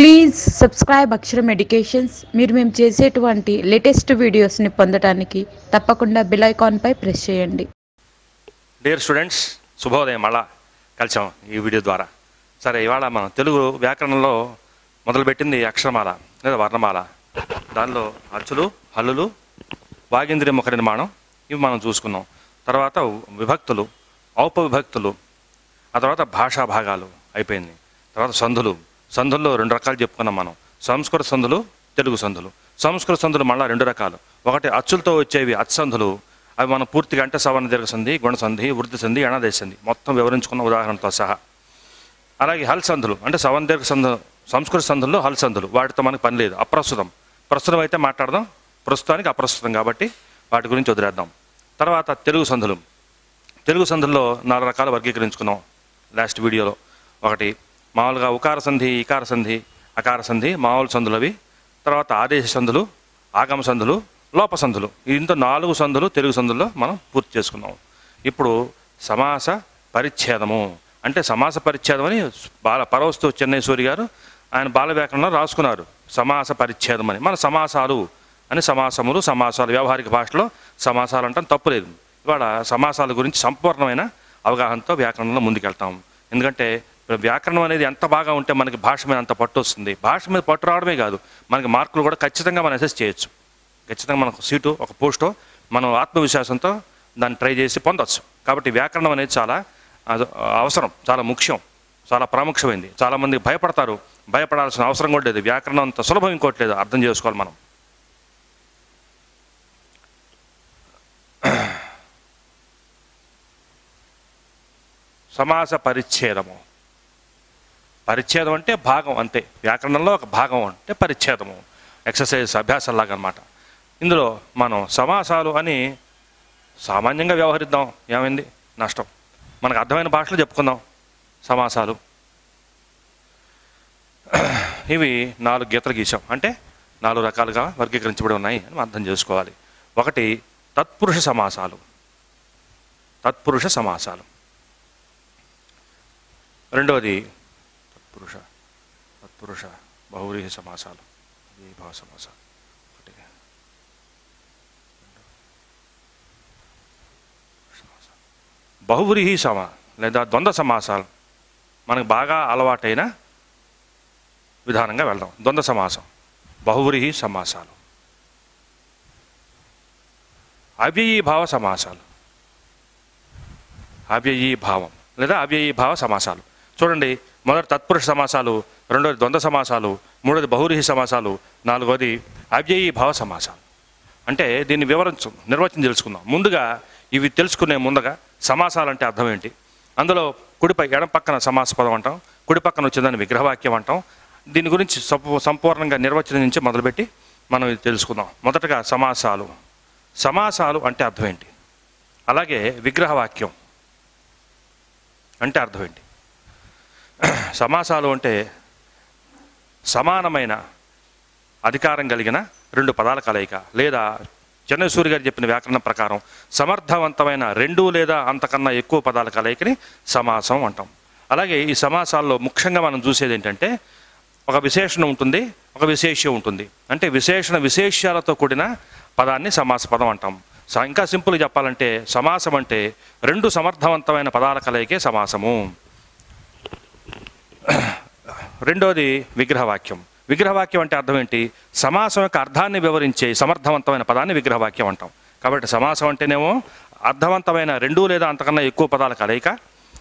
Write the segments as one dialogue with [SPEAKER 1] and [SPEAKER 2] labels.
[SPEAKER 1] Please subscribe అక్షరం educations మీరు మేము చేసేటువంటి లేటెస్ట్ వీడియోస్ని పొందటానికి తప్పకుండా బిల్ ఐకాన్పై ప్రెస్ చేయండి.
[SPEAKER 2] డియర్ స్టూడెంట్స్ శుభోదయం మళ్ళా కలిసాం ఈ వీడియో ద్వారా. సరే ఇవాళ మనం తెలుగు వ్యాకరణంలో మొదలుపెట్టింది అక్షరమాల లేదా వర్ణమాల. దానిలో అచ్చులు హల్లులు వాగేంద్రియ ముఖ నిర్మాణం ఇవి మనం చూసుకున్నాం. తర్వాత విభక్తులు ఔపవిభక్తులు ఆ తర్వాత భాషా భాగాలు అయిపోయింది. తర్వాత సంధులు సందుల్లో రెండు రకాలు చెప్పుకున్నాం మనం. సంస్కృత సందులు తెలుగు సంధులు సంస్కృత సంధులు మళ్ళీ రెండు రకాలు. ఒకటి అచ్చులతో వచ్చేవి అచ్చంధులు అవి మనం పూర్తిగా అంటే సవర్ణ దీర్ఘ సంధి గుణసంధి వృద్ధి సంధి అనాదేశ సంధి. మొత్తం వివరించుకున్న ఉదాహరణతో సహా. అలాగే హల్ సంధులు అంటే సవర్ణ దీర్ఘ సంధు సంస్కృత సంధుల్లో హల్ సంధులు వాటితో మనకు పని లేదు. అప్రస్తుతం. ప్రస్తుతం అయితే మాట్లాడదాం. ప్రస్తుతానికి అప్రస్తుతం కాబట్టి వాటి గురించి వదిలేద్దాం. తర్వాత తెలుగు సంధులు తెలుగు సంధుల్లో నాలుగు రకాలు వర్గీకరించుకున్నాం లాస్ట్ వీడియోలో. ఒకటి మామూలుగా ఉకార సంధి ఇకార సంధి అకార సంధి మామూలు సంధులు అవి తర్వాత ఆదేశ సంధులు ఆగమ సంధులు లోప సంధులు ఇంత నాలుగు సంధులు తెలుగు సంధుల్లో మనం పూర్తి చేసుకున్నాం. ఇప్పుడు సమాస పరిచ్ఛేదము. అంటే సమాస పరిచ్ఛేదం అని బాల పరవస్తు చెన్నై సూరి గారు ఆయన బాల వ్యాకరణంలో రాసుకున్నారు. సమాస పరిచ్ఛేదం అని. మన సమాసాలు అని సమాసములు సమాసాలు వ్యవహారిక భాషలో సమాసాలు అంటాం తప్పులేదు ఇవాళ సమాసాల గురించి సంపూర్ణమైన అవగాహనతో వ్యాకరణంలో ముందుకెళ్తాం. ఎందుకంటే వ్యాకరణం అనేది ఎంత బాగా ఉంటే మనకి భాష మీద అంత పట్టు వస్తుంది. భాష మీద పట్టు రావడమే కాదు మనకి మార్కులు కూడా ఖచ్చితంగా మనం అసెస్ చేయొచ్చు. ఖచ్చితంగా మనకు సీటు ఒక పోస్టో మనం ఆత్మవిశ్వాసంతో దాన్ని ట్రై చేసి పొందవచ్చు కాబట్టి వ్యాకరణం అనేది చాలా అది అవసరం చాలా ముఖ్యం చాలా ప్రాముఖ్యమైంది. చాలామంది భయపడతారు. భయపడాల్సిన అవసరం కూడా లేదు. వ్యాకరణం అంత సులభం ఇంకోట్లేదు అర్థం చేసుకోవాలి మనం. సమాస పరిచ్ఛేదము. పరిచ్ఛేదం అంటే భాగం అంతే. వ్యాకరణంలో ఒక భాగం అంటే పరిచ్ఛేదము. ఎక్సర్సైజ్ అభ్యాసంలాగా అనమాట ఇందులో మనం సమాసాలు అని సామాన్యంగా వ్యవహరిద్దాం. ఏమైంది? నష్టం. మనకు అర్థమైన భాషలో చెప్పుకుందాం. సమాసాలు. ఇవి నాలుగు గీతలు గీసాం అంటే నాలుగు రకాలుగా వర్గీకరించబడి ఉన్నాయి అని అర్థం చేసుకోవాలి. ఒకటి తత్పురుష సమాసాలు. తత్పురుష సమాసాలు. రెండవది తత్పురుష తత్పురుష బహువ్రీహి సమాసాలు. భావ సమాసాలు. ఒకటిగా. బహువ్రీహి సమ లేదా ద్వంద్వ సమాసాలు మనకు బాగా అలవాటైన విధానంగా వెళ్దాం. ద్వంద్వ సమాసం బహువ్రీహి సమాసాలు. అవ్యయీభావ సమాసాలు. అవ్యయీభావం లేదా అవ్యయీభావ సమాసాలు. చూడండి మొదటి తత్పురుష సమాసాలు రెండోది ద్వంద్వ సమాసాలు మూడోది బహురిహి సమాసాలు నాలుగోది అవ్యయీభావ సమాసాలు. అంటే దీన్ని వివరించు నిర్వచనం తెలుసుకుందాం. ముందుగా ఇవి తెలుసుకునే ముందుగా సమాసాలు అంటే అర్థం ఏంటి? అందులో కుడిపై ఎడం పక్కన సమాస పదం అంటాం కుడి పక్కన వచ్చిందని విగ్రహవాక్యం అంటాం. దీని గురించి సంపూర్ణంగా నిర్వచనం నుంచి మొదలుపెట్టి మనం ఇది తెలుసుకుందాం. మొదటగా సమాసాలు. సమాసాలు అంటే అర్థం ఏంటి? అలాగే విగ్రహవాక్యం అంటే అర్థం ఏంటి? సమాసాలు అంటే సమానమైన అధికారం కలిగిన రెండు పదాల కలయిక లేదా చెన్నసూరి గారు చెప్పిన వ్యాకరణం ప్రకారం సమర్థవంతమైన రెండు లేదా అంతకన్నా ఎక్కువ పదాల కలయికని సమాసం అంటాం. అలాగే ఈ సమాసాల్లో ముఖ్యంగా మనం చూసేది ఏంటంటే ఒక విశేషణం ఉంటుంది ఒక విశేష్యం ఉంటుంది. అంటే విశేషణ విశేష్యాలతో కూడిన పదాన్ని సమాస పదం అంటాం. ఇంకా సింపుల్ చెప్పాలంటే సమాసం అంటే రెండు సమర్థవంతమైన పదాల కలయికే సమాసము. రెండోది విగ్రహవాక్యం. విగ్రహవాక్యం అంటే అర్థం ఏంటి? సమాసం యొక్క అర్థాన్ని వివరించే సమర్థవంతమైన పదాన్ని విగ్రహవాక్యం అంటాం. కాబట్టి సమాసం అంటేనేమో అర్థవంతమైన రెండు లేదా అంతకన్నా ఎక్కువ పదాల కలయిక.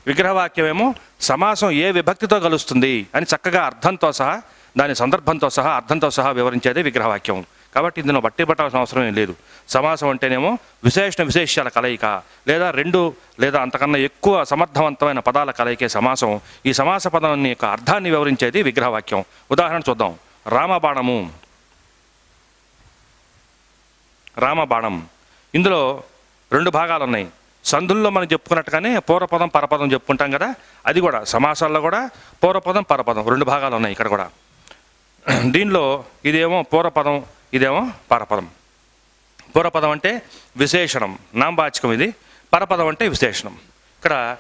[SPEAKER 2] విగ్రహవాక్యం ఏమో సమాసం ఏ విభక్తితో కలుస్తుంది అని చక్కగా అర్థంతో సహా దాని సందర్భంతో సహా అర్థంతో సహా వివరించేదే విగ్రహవాక్యం కాబట్టి ఇందులో బట్టి పట్టాల్సిన అవసరం ఏం లేదు. సమాసం అంటేనేమో విశేషణ విశేషాల కలయిక లేదా రెండు లేదా అంతకన్నా ఎక్కువ సమర్థవంతమైన పదాల కలయికే సమాసం. ఈ సమాస పదాన్ని యొక్క అర్థాన్ని వివరించేది విగ్రహవాక్యం. ఉదాహరణ చూద్దాం. రామబాణము. రామబాణం. ఇందులో రెండు భాగాలు ఉన్నాయి సంధుల్లో మనం చెప్పుకున్నట్టుగానే పూర్వపదం పరపదం చెప్పుకుంటాం కదా? అది కూడా సమాసాల్లో కూడా పూర్వపదం పరపదం రెండు భాగాలు ఉన్నాయి ఇక్కడ కూడా. దీనిలో ఇదేమో పూర్వపదం ఇదేమో పరపదం. పూర్వపదం అంటే విశేషణం. నాంబాచకం ఇది. పరపదం అంటే విశేషణం. ఇక్కడ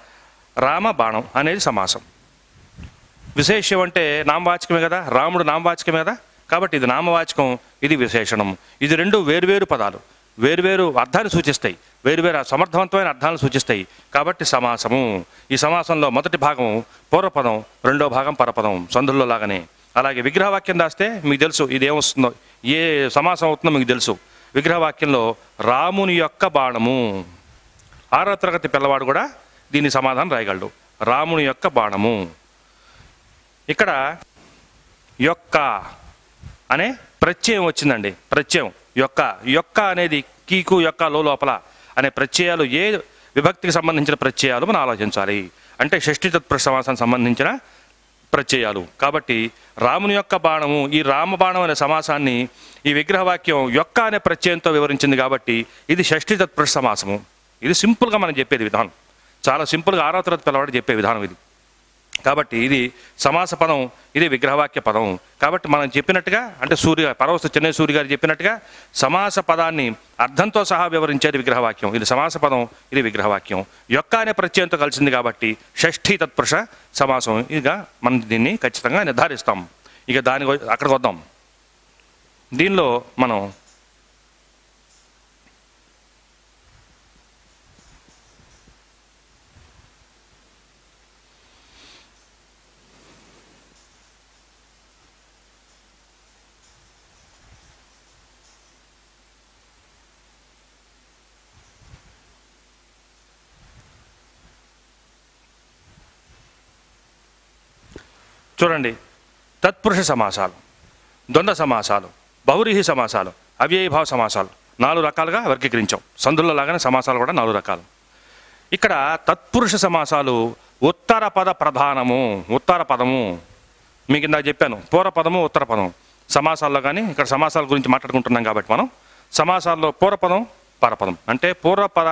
[SPEAKER 2] రామ బాణం అనేది సమాసం. విశేషం అంటే నామవాచకమే కదా? రాముడు నామవాచకమే కదా? కాబట్టి ఇది నామవాచకం ఇది విశేషణం. ఇది రెండు వేరువేరు పదాలు. వేరువేరు అర్థాన్ని సూచిస్తాయి. వేరువేరు సమర్థవంతమైన అర్థాలను సూచిస్తాయి. కాబట్టి సమాసము. ఈ సమాసంలో మొదటి భాగం పూర్వపదం రెండో భాగం పరపదం సంధుల్లో లాగానే. అలాగే విగ్రహవాక్యం దాస్తే మీకు తెలుసు ఇది ఏమొస్తుందో. ఏ సమాసం అవుతుందో మీకు తెలుసు. విగ్రహవాక్యంలో రాముని యొక్క బాణము. ఆరో తరగతి పిల్లవాడు కూడా దీని సమాధానం రాయగలడు. రాముని యొక్క బాణము. ఇక్కడ యొక్క అనే ప్రత్యయం వచ్చిందండి. ప్రత్యయం. యొక్క. యొక్క అనేది కీకు యొక్క లోపల అనే ప్రత్యయాలు ఏ విభక్తికి సంబంధించిన ప్రత్యయాలు మనం ఆలోచించాలి. అంటే షష్ఠి తత్పురుష సమాసానికి సంబంధించిన ప్రత్యయాలు. కాబట్టి రాముని యొక్క బాణము ఈ రామ బాణం అనే సమాసాన్ని ఈ విగ్రహవాక్యం యొక్క అనే ప్రత్యయంతో వివరించింది కాబట్టి ఇది షష్ఠి తత్పురుష సమాసము. ఇది సింపుల్గా మనం చెప్పేది విధానం. చాలా సింపుల్గా ఆరో తరగతి పిల్లవాడు చెప్పే విధానం ఇది. కాబట్టి ఇది సమాస పదం ఇది విగ్రహవాక్య పదం. కాబట్టి మనం చెప్పినట్టుగా అంటే సూర్య పరవస్తు చెన్నై సూర్య గారు చెప్పినట్టుగా సమాస పదాన్ని అర్థంతో సహా వివరించేది విగ్రహవాక్యం. ఇది సమాస పదం ఇది విగ్రహవాక్యం. యొక్క అనే ప్రత్యయంతో కలిసింది కాబట్టి షష్ఠీ తత్పురుష సమాసం. ఇక మనం దీన్ని ఖచ్చితంగా నిర్ధారిస్తాం. ఇక దాని అక్కడికి వద్దాం. దీనిలో మనం చూడండి. తత్పురుష సమాసాలు ద్వంద్వ సమాసాలు బహురీహి సమాసాలు అవ్యయభావ సమాసాలు నాలుగు రకాలుగా వర్గీకరించాం. సందుల్లో లాగానే సమాసాలు కూడా నాలుగు రకాలు. ఇక్కడ తత్పురుష సమాసాలు ఉత్తర పద ప్రధానము ఉత్తర పదము. మీకు ఇందాక చెప్పాను పూర్వ పదము ఉత్తర పదం సమాసాల్లో కానీ ఇక్కడ సమాసాల గురించి మాట్లాడుకుంటున్నాం కాబట్టి మనం. సమాసాల్లో పూర్వపదం పరపదం అంటే పూర్వపద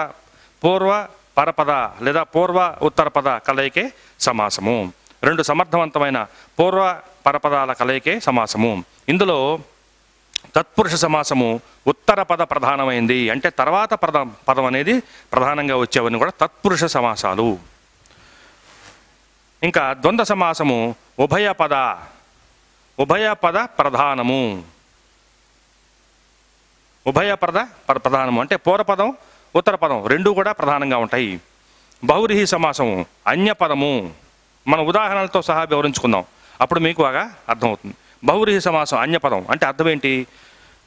[SPEAKER 2] పూర్వ పరపద లేదా పూర్వ ఉత్తర పద కలయికే సమాసము. రెండు సమర్థవంతమైన పూర్వ పరపదాల కలయికే సమాసము. ఇందులో తత్పురుష సమాసము ఉత్తర పద ప్రధానమైంది. అంటే తర్వాత పద పదం అనేది ప్రధానంగా వచ్చేవన్నీ కూడా తత్పురుష సమాసాలు. ఇంకా ద్వంద్వ సమాసము ఉభయ పద ఉభయ పద ప్రధానము. ఉభయ పద ప్రధానము అంటే పూర్వపదం ఉత్తర పదం రెండు కూడా ప్రధానంగా ఉంటాయి. బహురిహి సమాసము అన్యపదము మన ఉదాహరణలతో సహా వివరించుకుందాం. అప్పుడు మీకు బాగా అర్థమవుతుంది. బహురీహి సమాసం అన్యపదం అంటే అర్థం ఏంటి?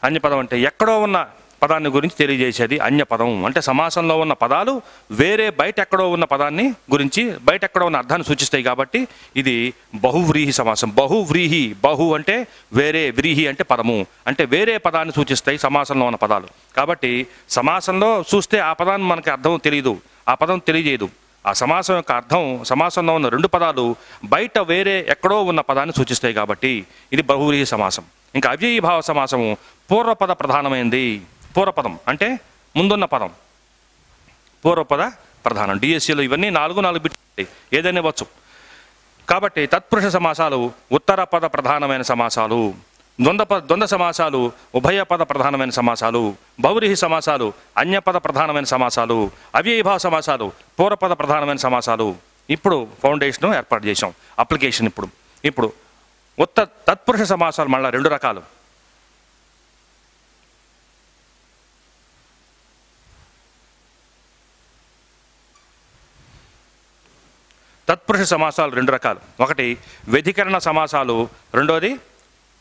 [SPEAKER 2] అన్యపదం అంటే ఎక్కడో ఉన్న పదాన్ని గురించి తెలియజేసేది అన్యపదం అంటే సమాసంలో ఉన్న పదాలు వేరే బయట ఎక్కడో ఉన్న పదాన్ని గురించి బయట ఎక్కడో ఉన్న అర్థాన్ని సూచిస్తాయి కాబట్టి ఇది బహువ్రీహి సమాసం. బహువ్రీహి బహు అంటే వేరే వ్రీహి అంటే పదము. అంటే వేరే పదాన్ని సూచిస్తాయి సమాసంలో ఉన్న పదాలు. కాబట్టి సమాసంలో చూస్తే ఆ పదాన్ని మనకి అర్థం తెలియదు. ఆ పదం తెలియజేయదు. ఆ సమాసం యొక్క అర్థం సమాసంలో ఉన్న రెండు పదాలు బయట వేరే ఎక్కడో ఉన్న పదాన్ని సూచిస్తాయి కాబట్టి ఇది బహువ్రీహి సమాసం. ఇంకా అవ్యయీభావ సమాసము పూర్వపద ప్రధానమైంది. పూర్వపదం అంటే ముందున్న పదం. పూర్వపద ప్రధానం. డిఎస్సిలో ఇవన్నీ నాలుగు నాలుగు బిట్ ఏదైనా ఇవ్వచ్చు. కాబట్టి తత్పురుష సమాసాలు ఉత్తర పద ప్రధానమైన సమాసాలు. ద్వంద్వ ద్వంద్వ సమాసాలు ఉభయ పద ప్రధానమైన సమాసాలు బౌరిహి సమాసాలు అన్యపద ప్రధానమైన సమాసాలు అవ్యయభావ సమాసాలు పూర్వపద ప్రధానమైన సమాసాలు. ఇప్పుడు ఫౌండేషన్ ఏర్పాటు చేసాం అప్లికేషన్ ఇప్పుడు. ఇప్పుడు ఉత్త తత్పురుష సమాసాలు మళ్ళీ రెండు రకాలు. తత్పురుష సమాసాలు రెండు రకాలు. ఒకటి వ్యధికరణ సమాసాలు. రెండోది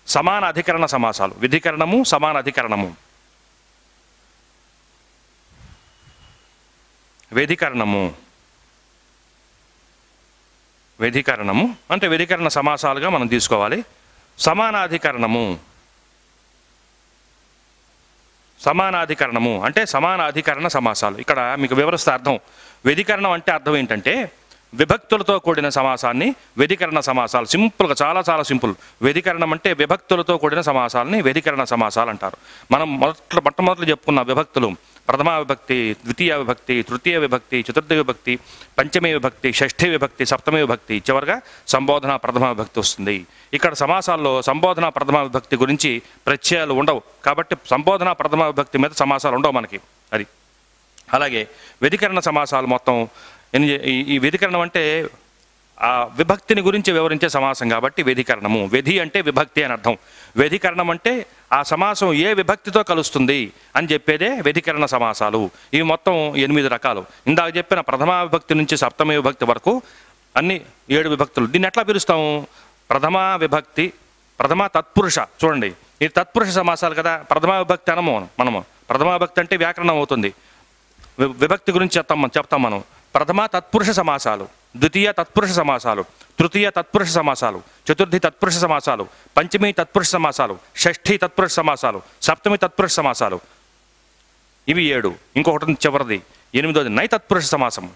[SPEAKER 2] సమాన అధికరణ సమాసాలు. విధికరణము సమాన అధికరణము. వేధికరణము. వేధికరణము అంటే వేధికరణ సమాసాలుగా మనం తీసుకోవాలి. సమానాధికరణము. సమానాధికరణము అంటే సమానాధికరణ సమాసాలు. ఇక్కడ మీకు వివరిస్తే అర్థం. వ్యధికరణం అంటే అర్థం ఏంటంటే విభక్తులతో కూడిన సమాసాన్ని వ్యధికరణ సమాసాలు. సింపుల్గా చాలా చాలా సింపుల్. వ్యధికరణం అంటే విభక్తులతో కూడిన సమాసాలని వ్యధికరణ సమాసాలు అంటారు. మనం మొదట్లో మొట్టమొదటి చెప్పుకున్న విభక్తులు ప్రథమా విభక్తి ద్వితీయ విభక్తి తృతీయ విభక్తి చతుర్థ విభక్తి పంచమీ విభక్తి షష్ఠీ విభక్తి సప్తమీ విభక్తి చివరిగా సంబోధన ప్రథమ విభక్తి వస్తుంది. ఇక్కడ సమాసాల్లో సంబోధన ప్రథమ విభక్తి గురించి ప్రత్యయాలు ఉండవు. కాబట్టి సంబోధన ప్రథమ విభక్తి మీద సమాసాలు ఉండవు మనకి. అది. అలాగే వ్యధికరణ సమాసాలు మొత్తం ఈ- వ్యధికరణం అంటే ఆ విభక్తిని గురించి వివరించే సమాసం కాబట్టి వ్యధికరణము. వ్యధి అంటే విభక్తి అని అర్థం. వ్యధికరణం అంటే ఆ సమాసం ఏ విభక్తితో కలుస్తుంది అని చెప్పేదే వ్యధికరణ సమాసాలు. ఇవి మొత్తం ఎనిమిది రకాలు. ఇందాక చెప్పిన ప్రథమా విభక్తి నుంచి సప్తమ విభక్తి వరకు అన్ని ఏడు విభక్తులు. దీన్ని ఎట్లా పిలుస్తాము ప్రథమా విభక్తి ప్రథమ తత్పురుష. చూడండి. ఇది తత్పురుష సమాసాలు కదా. ప్రథమా విభక్తి అనము మనము ప్రథమ విభక్తి అంటే వ్యాకరణం అవుతుంది. విభక్తి గురించి చెప్తాం చెప్తాం మనం. ప్రథమ తత్పురుష సమాసాలు ద్వితీయ తత్పురుష సమాసాలు తృతీయ తత్పురుష సమాసాలు చతుర్థి తత్పురుష సమాసాలు పంచమి తత్పురుష సమాసాలు షష్ఠి తత్పురుష సమాసాలు సప్తమి తత్పురుష సమాసాలు. ఇవి ఏడు. ఇంకొకటి ఉంది చివరిది. ఎనిమిదోది నై తత్పురుష సమాసం.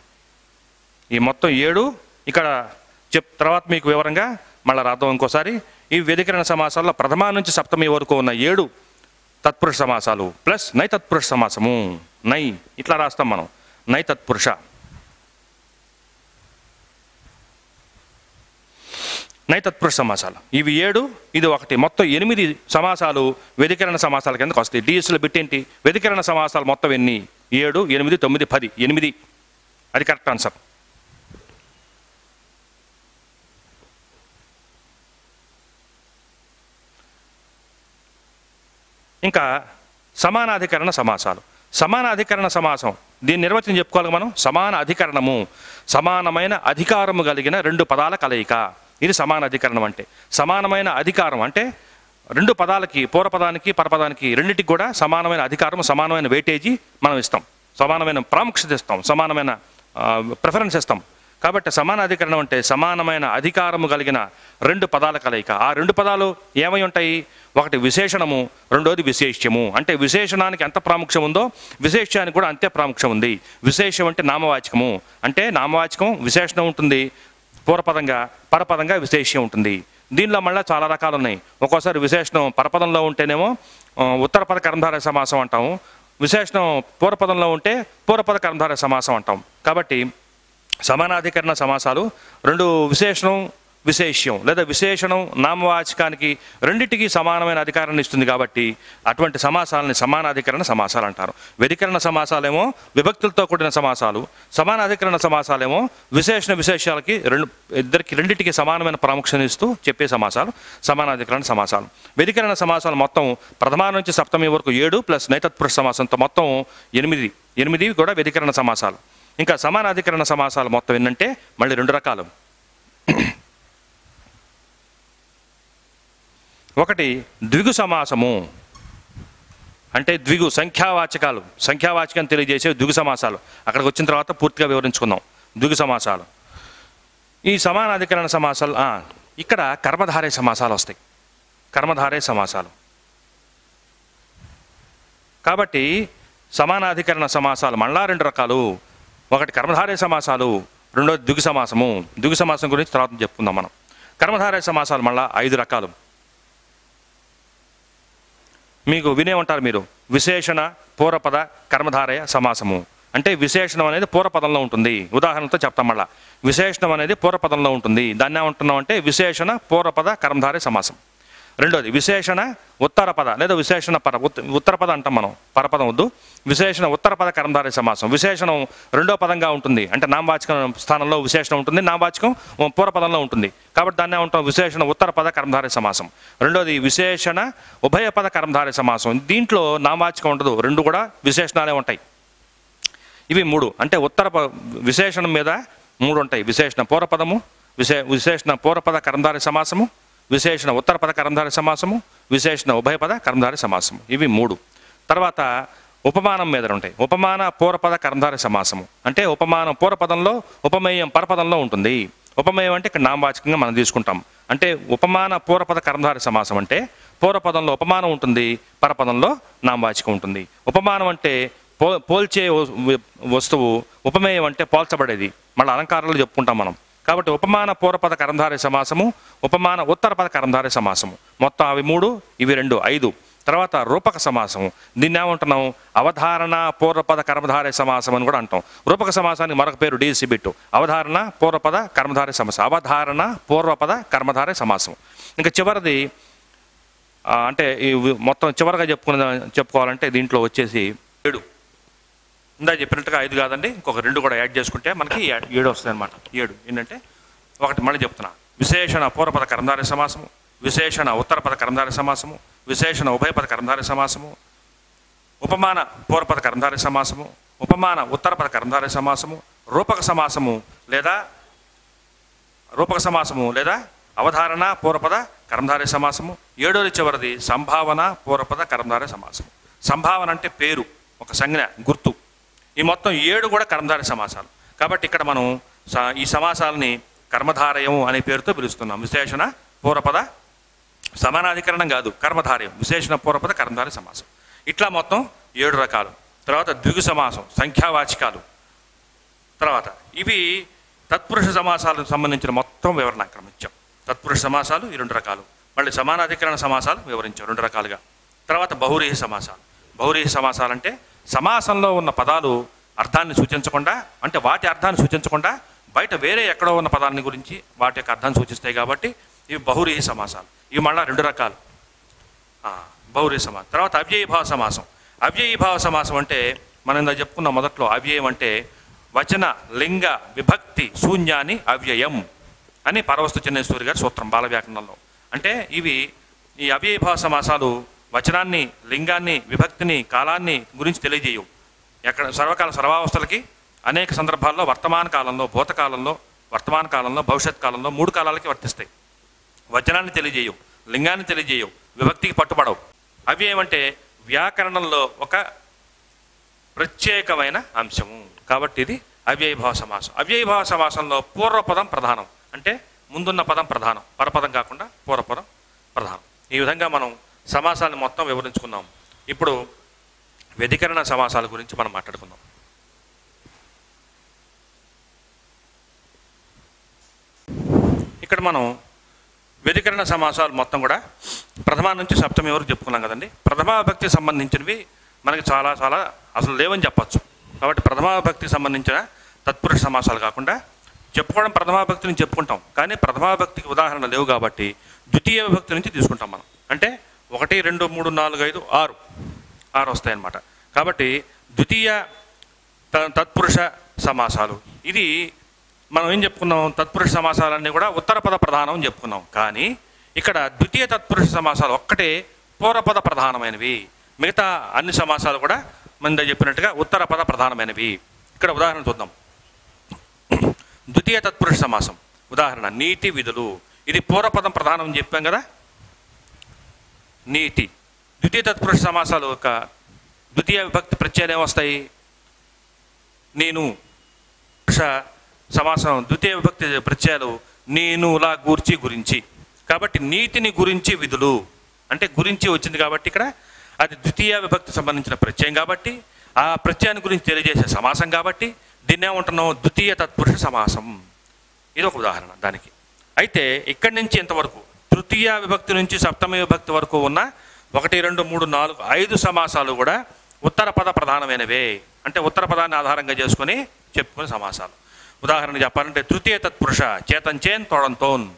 [SPEAKER 2] ఈ మొత్తం ఏడు. ఇక్కడ చెప్ తర్వాత మీకు వివరంగా మళ్ళీ రాద్దాం ఇంకోసారి. ఈ వ్యధికరణ సమాసాల్లో ప్రథమ నుంచి సప్తమి వరకు ఉన్న ఏడు తత్పురుష సమాసాలు ప్లస్ నై తత్పురుష సమాసము. నై. ఇట్లా రాస్తాం మనం. నై తత్పురుష. నైతత్పురుష సమాసాలు ఇవి ఏడు ఇది ఒకటి. మొత్తం ఎనిమిది సమాసాలు వ్యధికరణ సమాసాల కిందకు వస్తాయి. డిఎస్లో బిట్టేంటి? వ్యధికరణ సమాసాలు మొత్తం ఎన్ని? ఏడు ఎనిమిది తొమ్మిది పది. ఎనిమిది. అది కరెక్ట్ ఆన్సర్. ఇంకా సమానాధికరణ సమాసాలు. సమానాధికరణ సమాసం. దీని నిర్వచనం చెప్పుకోవాలి మనం. సమాన అధికరణము. సమానమైన అధికారము కలిగిన రెండు పదాల కలయిక. ఇది సమాన అధికరణం అంటే. సమానమైన అధికారం అంటే రెండు పదాలకి పూర్వపదానికి పరపదానికి రెండింటికి కూడా సమానమైన అధికారం సమానమైన వెయిటేజీ మనం ఇస్తాం. సమానమైన ప్రాముఖ్యత ఇస్తాం. సమానమైన ప్రిఫరెన్స్ ఇస్తాం. కాబట్టి సమాన అధికరణం అంటే సమానమైన అధికారము కలిగిన రెండు పదాల కలయిక. ఆ రెండు పదాలు ఏమై ఉంటాయి? ఒకటి విశేషణము రెండోది విశేష్యము. అంటే విశేషణానికి ఎంత ప్రాముఖ్యం ఉందో విశేష్యానికి కూడా అంతే ప్రాముఖ్యం ఉంది. విశేషం అంటే నామవాచకము. అంటే నామవాచకం విశేషణం ఉంటుంది. పూర్వపదంగా పరపదంగా విశేషం ఉంటుంది. దీనిలో మళ్ళీ చాలా రకాలు ఉన్నాయి ఒక్కోసారి విశేషణం పరపదంలో ఉంటేనేమో ఉత్తరపద కర్మధార సమాసం అంటాము. విశేషణం పూర్వపదంలో ఉంటే పూర్వపద కర్మధార సమాసం అంటాం కాబట్టి సమానాధికరణ సమాసాలు రెండు విశేషణం విశేష్యం లేదా విశేషణం నామవాచకానికి రెండింటికి సమానమైన అధికారాన్ని ఇస్తుంది కాబట్టి అటువంటి సమాసాలని సమానాధికరణ సమాసాలు అంటారు. వ్యధికరణ సమాసాలేమో విభక్తులతో కూడిన సమాసాలు సమానాధికరణ సమాసాలేమో విశేషణ విశేషాలకి రెండు ఇద్దరికి రెండింటికి సమానమైన ప్రాముఖ్యత ఇస్తూ చెప్పే సమాసాలు సమానాధికరణ సమాసాలు. వ్యధికరణ సమాసాలు మొత్తం ప్రథమా నుంచి సప్తమి వరకు ఏడు ప్లస్ నైతత్పురుష సమాసంతో మొత్తం ఎనిమిది ఎనిమిది కూడా వ్యధికరణ సమాసాలు. ఇంకా సమానాధికరణ సమాసాలు మొత్తం ఏంటంటే మళ్ళీ రెండు రకాలు. ఒకటి ద్విగు సమాసము. అంటే ద్విగు సంఖ్యావాచకాలు. సంఖ్యావాచకం తెలియజేసే ద్విగు సమాసాలు. అక్కడికి వచ్చిన తర్వాత పూర్తిగా వివరించుకుందాం. ద్విగు సమాసాలు. ఈ సమానాధికరణ సమాసాలు ఇక్కడ కర్మధారే సమాసాలు వస్తాయి. కర్మధారే సమాసాలు. కాబట్టి సమానాధికరణ సమాసాలు మళ్ళా రెండు రకాలు. ఒకటి కర్మధారే సమాసాలు రెండోది దిగు సమాసము. దిగు సమాసం గురించి తర్వాత చెప్పుకుందాం మనం. కర్మధారే సమాసాలు మళ్ళా ఐదు రకాలు. మీకు వినే ఉంటారు మీరు. విశేషణ పూర్వపద కర్మధారయ సమాసము. అంటే విశేషణం అనేది పూర్వపదంలో ఉంటుంది. ఉదాహరణతో చెప్తాం మళ్ళా. విశేషణం అనేది పూర్వపదంలో ఉంటుంది. దాన్ని ఏమంటున్నాం అంటే విశేషణ పూర్వపద కర్మధారయ సమాసం. రెండోది విశేషణ ఉత్తర పద లేదా విశేషణ పర ఉత్తర పద అంటాం మనం పరపదం వద్దు. విశేషణ ఉత్తర పద కర్మధారి సమాసం. విశేషణం రెండో పదంగా ఉంటుంది. అంటే నామవాచకం స్థానంలో విశేషణం ఉంటుంది నామవాచకం పూర్వపదంలో ఉంటుంది. కాబట్టి దాన్ని ఉంటాం విశేషణ ఉత్తర పద కర్మధారి సమాసం. రెండోది విశేషణ ఉభయ పద సమాసం. దీంట్లో నామవాచకం ఉండదు. రెండు కూడా విశేషణాలే ఉంటాయి. ఇవి మూడు. అంటే ఉత్తర ప- విశేషణం మీద మూడు ఉంటాయి. విశేషణ పూర్వపదము విశే విశేషణ పూర్వపద కర్మధారి సమాసము విశేషణ ఉత్తర పద సమాసము విశేషణ ఉభయపద కర్మధారి సమాసము. ఇవి మూడు. తర్వాత ఉపమానం మీద ఉంటాయి. ఉపమాన పూర్వపద కర్మధారి సమాసము. అంటే ఉపమానం పూర్వపదంలో ఉపమేయం పరపదంలో ఉంటుంది. ఉపమేయం అంటే ఇక్కడ నామవాచకంగా మనం తీసుకుంటాం. అంటే ఉపమాన పూర్వపద కర్మధారి సమాసం అంటే పూర్వపదంలో ఉపమానం ఉంటుంది పరపదంలో నామవాచకం ఉంటుంది. ఉపమానం అంటే పో పోల్చే వస్తువు ఉపమేయం అంటే పోల్చబడేది. మళ్ళీ అలంకారాలు చెప్పుకుంటాం మనం. కాబట్టి ఉపమాన పూర్వపద కరంధారి సమాసము ఉపమాన ఉత్తరపద కరంధారి సమాసము. మొత్తం అవి మూడు ఇవి రెండు ఐదు. తర్వాత రూపక సమాసము. దీన్ని ఏమంటున్నాము? అవధారణ పూర్వపద కర్మధార సమాసం అని కూడా అంటాం. రూపక సమాసానికి మరొక పేరు డీసీ బిట్టు అవధారణ పూర్వపద కర్మధార సమాసం అవధారణ పూర్వపద కర్మధార సమాసం ఇంకా చివరిది అంటే ఈ మొత్తం చివరిగా చెప్పుకున్న చెప్పుకోవాలంటే దీంట్లో వచ్చేసి ఏడు. ఇందా చెప్పినట్టుగా ఐదు కాదండి ఇంకొక రెండు కూడా యాడ్ చేసుకుంటే మనకి ఏడు వస్తుంది అనమాట ఏడు. ఏంటంటే ఒకటి మళ్ళీ చెప్తున్నా. విశేషణ పూర్వపద కర్మధారి సమాసము విశేషణ ఉత్తరపద కర్మధారి సమాసము విశేషణ ఉభయపద కర్మధారి సమాసము ఉపమాన పూర్వపద కర్మధారి సమాసము ఉపమాన ఉత్తరపద కర్మధారి సమాసము రూపక సమాసము లేదా రూపక సమాసము లేదా అవధారణ పూర్వపద కర్మధారి సమాసము ఏడోది చివరిది సంభావన పూర్వపద కర్మధారి సమాసము. సంభావన అంటే పేరు ఒక సంజ్ఞ గుర్తు. ఈ మొత్తం ఏడు కూడా కర్మధార సమాసాలు. కాబట్టి ఇక్కడ మనం స- ఈ సమాసాలని కర్మధారయము అనే పేరుతో పిలుస్తున్నాం. విశేషణ పూర్వపద సమానాధికరణం కాదు కర్మధారయం. విశేషణ పూర్వపద కర్మధారి సమాసం. ఇట్లా మొత్తం ఏడు రకాలు. తర్వాత ద్విగు సమాసం సంఖ్యావాచకాలు. తర్వాత ఇవి తత్పురుష సమాసాలకు సంబంధించిన మొత్తం వివరణ ఆక్రమించాం తత్పురుష సమాసాలు ఈ రెండు రకాలు. మళ్ళీ సమానాధికరణ సమాసాలు వివరించాం రెండు రకాలుగా. తర్వాత బహురీహ సమాసాలు. బహురీహ సమాసాలు అంటే సమాసంలో ఉన్న పదాలు అర్థాన్ని సూచించకుండా అంటే వాటి అర్థాన్ని సూచించకుండా బయట వేరే ఎక్కడో ఉన్న పదాలని గురించి వాటి యొక్క అర్థాన్ని సూచిస్తాయి కాబట్టి ఇవి బహురీహి సమాసాలు. ఇవి మళ్ళీ రెండు రకాలు. ఆ, బహురీ సమాసం. తర్వాత అవ్యయీభావ సమాసం. అవ్యయీభావ సమాసం అంటే మనం ఇందా చెప్పుకున్న మొదట్లో అవ్యయం అంటే వచన లింగ విభక్తి శూన్యాన్ని అవ్యయం అని పరవస్తు చెన్నేశ్వరి గారి సూత్రం బాల వ్యాకరణంలో అంటే ఇవి ఈ అవ్యయభావ సమాసాలు వచనాన్ని లింగాన్ని విభక్తిని కాలాన్ని గురించి తెలియజేయవు ఎక్కడ సర్వకాల సర్వావస్థలకి అనేక సందర్భాల్లో వర్తమాన కాలంలో భూతకాలంలో వర్తమాన కాలంలో భవిష్యత్ కాలంలో మూడు కాలాలకి వర్తిస్తాయి. వచనాన్ని తెలియజేయవు లింగాన్ని తెలియజేయవు విభక్తికి పట్టుబడవు. అవి ఏమంటే వ్యాకరణంలో ఒక ప్రత్యేకమైన అంశము. కాబట్టి ఇది అవ్యయభావ సమాసం. అవ్యయభావ సమాసంలో పూర్వపదం ప్రధానం. అంటే ముందున్న పదం ప్రధానం. పరపదం కాకుండా పూర్వపదం ప్రధానం. ఈ విధంగా మనం సమాసాన్ని మొత్తం వివరించుకున్నాం ఇప్పుడు వ్యధికరణ సమాసాల గురించి మనం మాట్లాడుకుందాం. ఇక్కడ మనం వ్యధికరణ సమాసాలు మొత్తం కూడా ప్రథమ నుంచి సప్తమి వరకు చెప్పుకున్నాం కదండి. ప్రథమాభక్తి సంబంధించినవి మనకి చాలా చాలా అసలు లేవని చెప్పచ్చు. కాబట్టి ప్రథమాభక్తికి సంబంధించిన తత్పురుష సమాసాలు కాకుండా చెప్పుకోవడం ప్రథమాభక్తిని నుంచి చెప్పుకుంటాం. కానీ ప్రథమాభక్తికి ఉదాహరణ లేవు కాబట్టి ద్వితీయ విభక్తి నుంచి తీసుకుంటాం మనం. అంటే ఒకటి రెండు మూడు నాలుగు ఐదు ఆరు. ఆరు వస్తాయన్నమాట. కాబట్టి ద్వితీయ త- తత్పురుష సమాసాలు. ఇది మనం ఏం చెప్పుకున్నాం? తత్పురుష సమాసాలన్నీ కూడా ఉత్తర పద ప్రధానం అని చెప్పుకున్నాం. కానీ ఇక్కడ ద్వితీయ తత్పురుష సమాసాలు ఒక్కటే పూర్వపద ప్రధానమైనవి. మిగతా అన్ని సమాసాలు కూడా మన చెప్పినట్టుగా ఉత్తర పద ప్రధానమైనవి. ఇక్కడ ఉదాహరణ చూద్దాం. ద్వితీయ తత్పురుష సమాసం. ఉదాహరణ నీతి విధులు. ఇది పూర్వపదం ప్రధానం చెప్పాం కదా? నీతి. ద్వితీయ తత్పురుష సమాసాలు ఒక ద్వితీయ విభక్తి ప్రత్యయాలు ఏమొస్తాయి? నేను పురుష సమాసం ద్వితీయ విభక్తి ప్రత్యయాలు నేనులా గూర్చి గురించి. కాబట్టి నీతిని గురించి విధులు. అంటే గురించి వచ్చింది కాబట్టి ఇక్కడ అది ద్వితీయ విభక్తి సంబంధించిన ప్రత్యయం కాబట్టి ఆ ప్రత్యయాన్ని గురించి తెలియజేసే సమాసం కాబట్టి దీన్ని ఏమంటున్నాం? ద్వితీయ తత్పురుష సమాసం. ఇది ఒక ఉదాహరణ దానికి. అయితే ఇక్కడి నుంచి ఇంతవరకు తృతీయ విభక్తి నుంచి సప్తమ విభక్తి వరకు ఉన్న ఒకటి రెండు మూడు నాలుగు ఐదు సమాసాలు కూడా ఉత్తర పద ప్రధానమైనవే. అంటే ఉత్తర పదాన్ని ఆధారంగా చేసుకుని చెప్పుకునే సమాసాలు. ఉదాహరణ చెప్పాలంటే తృతీయ తత్పురుష చేతంచేన్ తోడంతోన్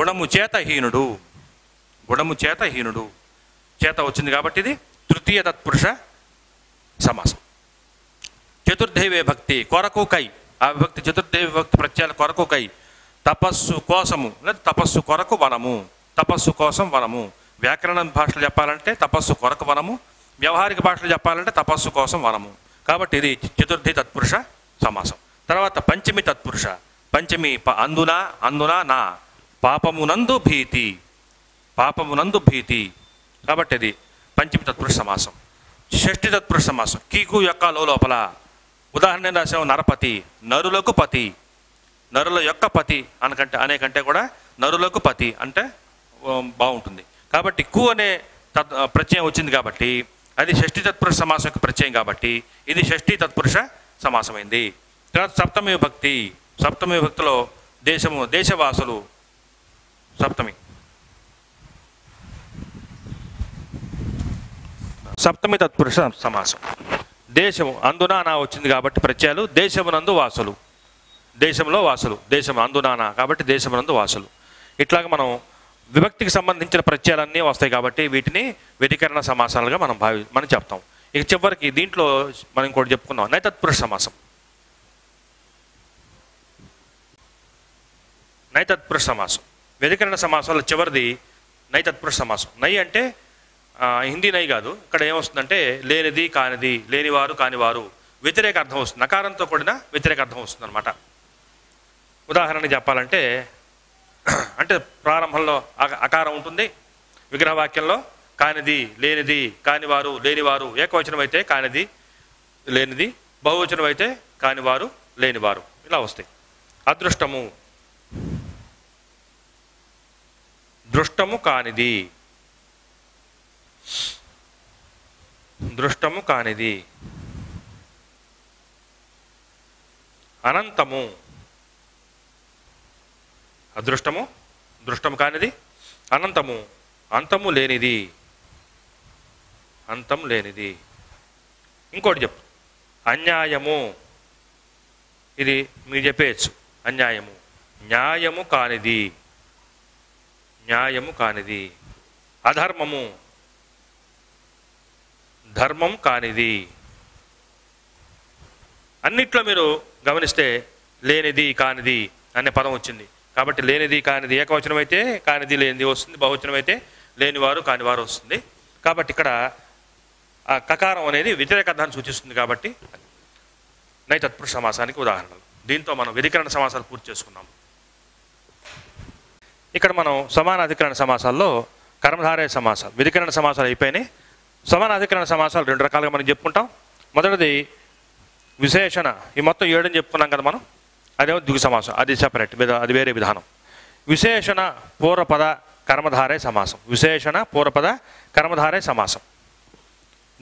[SPEAKER 2] గుణము చేత హీనుడు. గుణము చేత హీనుడు. చేత వచ్చింది కాబట్టి ఇది తృతీయ తత్పురుష సమాసం. చతుర్థే విభక్తి కొరకు కై. ఆ విభక్తి చతుర్థే విభక్తి ప్రత్యయాల కొరకు కై. తపస్సు కోసము లేదా తపస్సు కొరకు వనము తపస్సు కోసం వనము. వ్యాకరణ భాషలు చెప్పాలంటే తపస్సు కొరకు వనము వ్యవహారిక భాషలు చెప్పాలంటే తపస్సు కోసం వనము. కాబట్టి ఇది చతుర్థి తత్పురుష సమాసం. తర్వాత పంచమి తత్పురుష. పంచమి ప- అందున అందున నా. పాపమునందు భీతి. పాపమునందు భీతి. కాబట్టి అది పంచమి తత్పురుష సమాసం. షష్ఠి తత్పురుష సమాసం. కీకు యొక్క లోపల. ఉదాహరణ రాసాం నరపతి నరులకు పతి. నరుల యొక్క పతి అనకంటే అనే కంటే కూడా నరులకు పతి అంటే బాగుంటుంది. కాబట్టి కు అనే తత్ ప్రత్యయం వచ్చింది కాబట్టి అది షష్ఠి తత్పురుష సమాసం యొక్క ప్రత్యయం కాబట్టి ఇది షష్ఠి తత్పురుష సమాసమైంది. తర్వాత సప్తమి విభక్తి సప్తమి విభక్తిలో దేశము దేశవాసులు సప్తమి. సప్తమి తత్పురుష సమాసం. దేశము అందున నా వచ్చింది కాబట్టి ప్రత్యయాలు దేశమునందు వాసులు. దేశంలో వాసులు దేశం అందునాన కాబట్టి దేశమునందు వాసులు. ఇట్లాగ మనం విభక్తికి సంబంధించిన ప్రత్యయాలన్నీ వస్తాయి కాబట్టి వీటిని వ్యతికరణ సమాసాలుగా మనం భావి మనం చెప్తాం. ఇక చివరికి దీంట్లో మనం ఇంకోటి చెప్పుకుందాం. నైతత్పురుష సమాసం. నైతత్పురుష సమాసం. వ్యతికరణ సమాసాల చివరిది నైతత్పురుష సమాసం. నై అంటే హిందీ నై కాదు. ఇక్కడ ఏమొస్తుందంటే లేనిది కానిది లేనివారు కానివారు వ్యతిరేక అర్థం వస్తుంది. నకారంతో కూడిన వ్యతిరేక అర్థం వస్తుంది అనమాట ఉదాహరణ చెప్పాలంటే అంటే ప్రారంభంలో అక- అకారం ఉంటుంది విగ్రహవాక్యంలో కానిది లేనిది కానివారు లేనివారు ఏకవచనం అయితే కానిది లేనిది బహువచనం అయితే కానివారు లేనివారు ఇలా వస్తాయి. అదృష్టము. దృష్టము కానిది. దృష్టము కానిది. అనంతము. అదృష్టము దృష్టము కానిది అనంతము అంతము లేనిది అంతం లేనిది. ఇంకోటి చెప్పు. అన్యాయము. ఇది మీరు చెప్పేయచ్చు. అన్యాయము. న్యాయము కానిది. న్యాయము కానిది. అధర్మము. ధర్మం కానిది. అన్నిట్లో మీరు గమనిస్తే లేనిది కానిది అనే పదం వచ్చింది. కాబట్టి లేనిది కానిది ఏకవచనం అయితే కానిది లేనిది వస్తుంది బహువచనం అయితే లేనివారు కానివారు వస్తుంది. కాబట్టి ఇక్కడ ఆ కకారం అనేది వ్యతిరేకార్థాన్ని సూచిస్తుంది కాబట్టి నైతత్పురుష సమాసానికి ఉదాహరణలు. దీంతో మనం వ్యధికరణ సమాసాలు పూర్తి చేసుకున్నాం. ఇక్కడ మనం సమాన అధికరణ సమాసాల్లో కర్మధారయ సమాసాలు విధికరణ సమాసాలు అయిపోయినాయి. సమాన అధికరణ సమాసాలు రెండు రకాలుగా మనం చెప్పుకుంటాం. మొదటిది విశేషణ. ఈ మొత్తం ఏడని చెప్పుకున్నాం కదా మనం. అదే దిగు సమాసం. అది సెపరేట్ అది వేరే విధానం. విశేషణ పూర్వపద కర్మధారే సమాసం. విశేషణ పూర్వపద కర్మధారే సమాసం.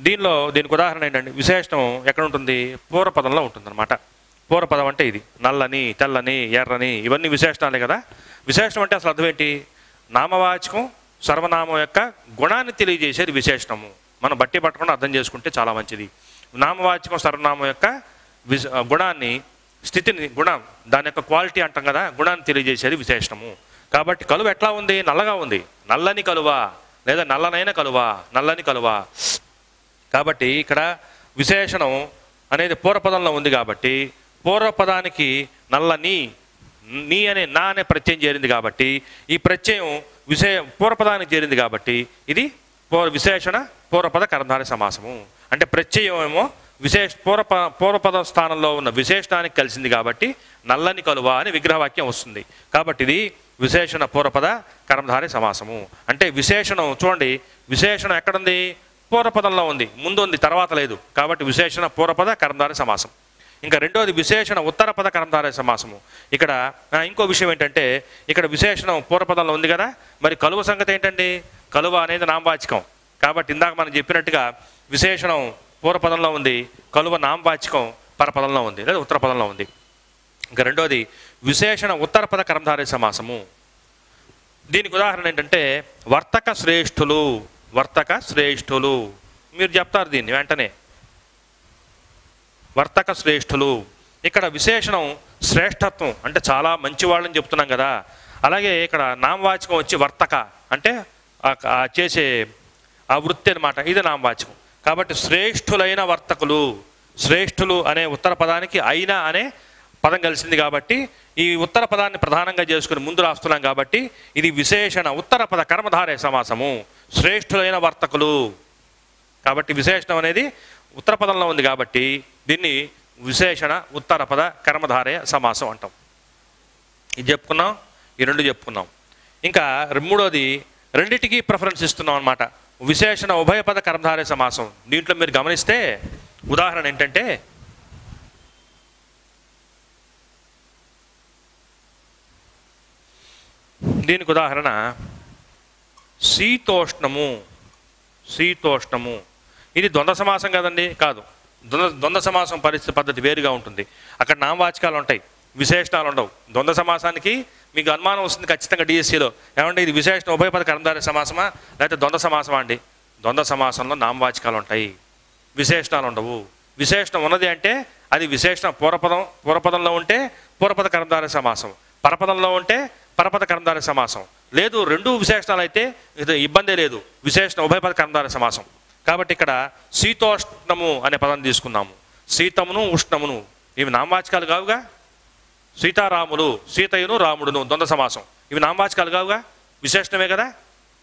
[SPEAKER 2] దీనిలో దీనికి ఉదాహరణ ఏంటంటే విశేషణం ఎక్కడ ఉంటుంది పూర్వపదంలో ఉంటుందన్నమాట. పూర్వపదం అంటే ఇది. నల్లని తెల్లని ఎర్రని ఇవన్నీ విశేషణాలే కదా. విశేషణం అంటే అసలు అర్థం ఏంటి? నామవాచకం సర్వనామం యొక్క గుణాన్ని తెలియజేసేది విశేషణము. మనం బట్టి పట్టకుండా అర్థం చేసుకుంటే చాలా మంచిది. నామవాచకం సర్వనామం యొక్క విశ గుణాన్ని స్థితిని గుణం దాని యొక్క క్వాలిటీ అంటాం కదా గుణాన్ని తెలియజేసేది విశేషణము. కాబట్టి కలువ ఎట్లా ఉంది? నల్లగా ఉంది. నల్లని కలువ? లేదా నల్లనైన కలువ? నల్లని కలువ? కాబట్టి ఇక్కడ విశేషణం అనేది పూర్వపదంలో ఉంది కాబట్టి పూర్వపదానికి నల్లని నీ అనే నా అనే ప్రత్యయం చేరింది కాబట్టి ఈ ప్రత్యయం విశే పూర్వపదానికి చేరింది కాబట్టి ఇది పూర్వ విశేషణ పూర్వపద కర్మధార సమాసము. అంటే ప్రత్యయం ఏమో విశేష పూర్వప పూర్వపద స్థానంలో ఉన్న విశేషణానికి కలిసింది కాబట్టి నల్లని కలువ అని విగ్రహవాక్యం వస్తుంది. కాబట్టి ఇది విశేషణ పూర్వపద కర్మధారి సమాసము. అంటే విశేషణం చూడండి విశేషణం ఎక్కడుంది? పూర్వపదంలో ఉంది. ముందు ఉంది తర్వాత లేదు. కాబట్టి విశేషణ పూర్వపద కర్మధారి సమాసం. ఇంకా రెండోది విశేషణ ఉత్తరపద కర్మధార సమాసము. ఇక్కడ ఇంకో విషయం ఏంటంటే ఇక్కడ విశేషణం పూర్వపదంలో ఉంది కదా మరి కలువ సంగతి ఏంటండి? కలువ అనేది నామవాచకం. కాబట్టి ఇందాక మనం చెప్పినట్టుగా విశేషణం పూర్వపదంలో ఉంది కలువ నామవాచకం పరపదంలో ఉంది లేదా ఉత్తర పదంలో ఉంది. ఇంకా రెండోది విశేషణ ఉత్తరపద కర్మధార సమాసము. దీనికి ఉదాహరణ ఏంటంటే వర్తక శ్రేష్ఠులు వర్తక శ్రేష్ఠులు. మీరు చెప్తారు దీన్ని వెంటనే. వర్తక శ్రేష్ఠులు. ఇక్కడ విశేషణం శ్రేష్ఠత్వం అంటే చాలా మంచి వాళ్ళని చెప్తున్నాం కదా. అలాగే ఇక్కడ నామవాచకం వచ్చి వర్తక అంటే ఆ- చేసే ఆ వృత్తి అనమాట ఇది నామవాచకం. కాబట్టి శ్రేష్ఠులైన వర్తకులు శ్రేష్ఠులు అనే ఉత్తర పదానికి అయినా అనే పదం కలిసింది కాబట్టి ఈ ఉత్తర పదాన్ని ప్రధానంగా చేసుకుని ముందు రాస్తున్నాం కాబట్టి ఇది విశేషణ ఉత్తర పద కర్మధారే సమాసము శ్రేష్ఠులైన వర్తకులు. కాబట్టి విశేషణం అనేది ఉత్తర పదంలో ఉంది కాబట్టి దీన్ని విశేషణ ఉత్తర పద కర్మధారయ సమాసం అంటాం. ఇది చెప్పుకున్నాం ఈ రెండు చెప్పుకున్నాం. ఇంకా మూడోది రెండిటికీ ప్రిఫరెన్స్ ఇస్తున్నాం అనమాట విశేషణ ఉభయపద కర్మధారయ సమాసం. దీంట్లో మీరు గమనిస్తే ఉదాహరణ ఏంటంటే దీనికి ఉదాహరణ శీతోష్ణము శీతోష్ణము. ఇది ద్వంద్వ సమాసం కదండి? కాదు. ద్వంద్వ ద్వంద్వ సమాసం పరిస్థితి పద్ధతి వేరుగా ఉంటుంది. అక్కడ నామవాచకాలు ఉంటాయి. విశేషణాలు ఉండవు. ద్వంద్వ సమాసానికి మీకు అనుమానం వస్తుంది ఖచ్చితంగా డిఎస్సిలో ఏమంటే ఇది విశేషణ ఉభయపద కర్మధార సమాసమా? లేకపోతే ద్వంద్వ సమాసమా అండి? ద్వంద్వ సమాసంలో నామవాచకాలు ఉంటాయి విశేషణాలు ఉండవు విశేషణం ఉన్నది అంటే అది విశేషణ పూర్వపదం పూర్వపదంలో ఉంటే పూర్వపద కర్మధార సమాసం. పరపదంలో ఉంటే పరపద కర్మధార సమాసం. లేదు రెండు విశేషణాలు అయితే ఇది ఇబ్బందే లేదు. విశేషణ ఉభయపద కర్మధార సమాసం. కాబట్టి ఇక్కడ శీతోష్ణము అనే పదం తీసుకున్నాము. శీతమును ఉష్ణమును. ఇవి నామవాచకాలు కావుగా? సీతారాములు సీతయును రాముడును ద్వంద్వ సమాసం. ఇవి నామవాచకాలు కావుగా? విశేషణమే కదా?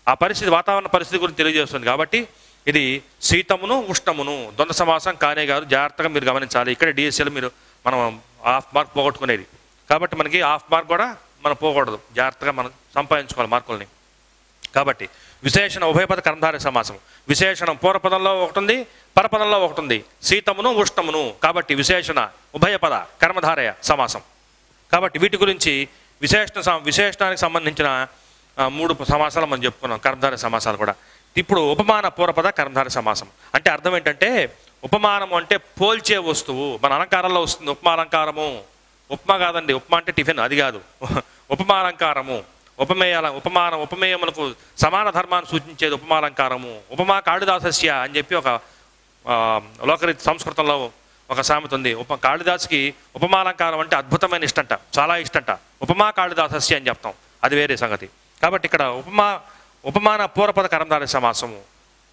[SPEAKER 2] ఆ పరిస్థితి వాతావరణ పరిస్థితి గురించి తెలియజేస్తుంది కాబట్టి ఇది శీతమును ఉష్ణమును ద్వంద్వ సమాసం కానే కాదు జాగ్రత్తగా మీరు గమనించాలి. ఇక్కడ డిఎస్ఎల్ మీరు మనం హాఫ్ మార్క్ పోగొట్టుకునేది. కాబట్టి మనకి హాఫ్ మార్క్ కూడా మనం పోకూడదు. జాగ్రత్తగా మనం సంపాదించుకోవాలి మార్కుల్ని. కాబట్టి విశేషణ ఉభయపద కర్మధార సమాసం. విశేషణం పూర్వపదంలో ఒకటి ఉంది పరపదంలో ఒకటి ఉంది. శీతమును ఉష్ణమును. కాబట్టి విశేషణ ఉభయపద కర్మధారయ సమాసం. కాబట్టి వీటి గురించి విశేషణ విశేషణానికి సంబంధించిన మూడు సమాసాలు మనం చెప్పుకున్నాం. కర్మధార సమాసాలు కూడా. ఇప్పుడు ఉపమాన పూర్వపద కర్మధార సమాసం. అంటే అర్థం ఏంటంటే ఉపమానము అంటే పోల్చే వస్తువు. మన అలంకారంలో వస్తుంది ఉపమాలంకారము ఉప్మా కాదండి ఉప్మా అంటే టిఫిన్ అది కాదు. ఉపమాలంకారము ఉపమేయాల ఉపమాన ఉపమేయములకు సమాన ధర్మాన్ని సూచించేది ఉపమాలంకారము ఉపమా కాళిదాసస్య అని చెప్పి ఒక లోకరీతి సంస్కృతంలో ఒక సామెత ఉంది. ఉప కాళిదాసుకి ఉపమాలంకారం అంటే అద్భుతమైన ఇష్టంట. చాలా ఇష్టంట. ఉపమా కాళిదాసస్య అని చెప్తాం. అది వేరే సంగతి. కాబట్టి ఇక్కడ ఉపమా ఉపమాన పూర్వపద కరంధార సమాసము.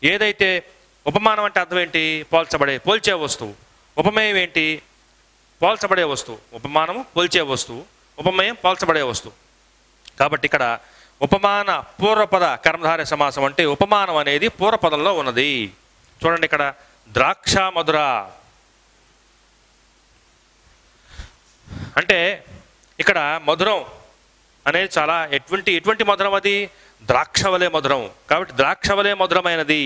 [SPEAKER 2] ఏదైతే ఉపమానం అంటే అర్థం ఏంటి? పోల్చబడే పోల్చే వస్తువు. ఉపమేయం ఏంటి? పోల్చబడే వస్తువు. ఉపమానము పోల్చే వస్తువు. ఉపమేయం పోల్చబడే వస్తువు. కాబట్టి ఇక్కడ ఉపమాన పూర్వపద కర్మధార సమాసం అంటే ఉపమానం అనేది పూర్వపదంలో ఉన్నది. చూడండి ఇక్కడ. ద్రాక్ష మధుర. అంటే ఇక్కడ మధురం అనేది చాలా ఎటువంటి ఎటువంటి మధురం అది? ద్రాక్షవలే మధురం. కాబట్టి ద్రాక్షవలే మధురమైనది.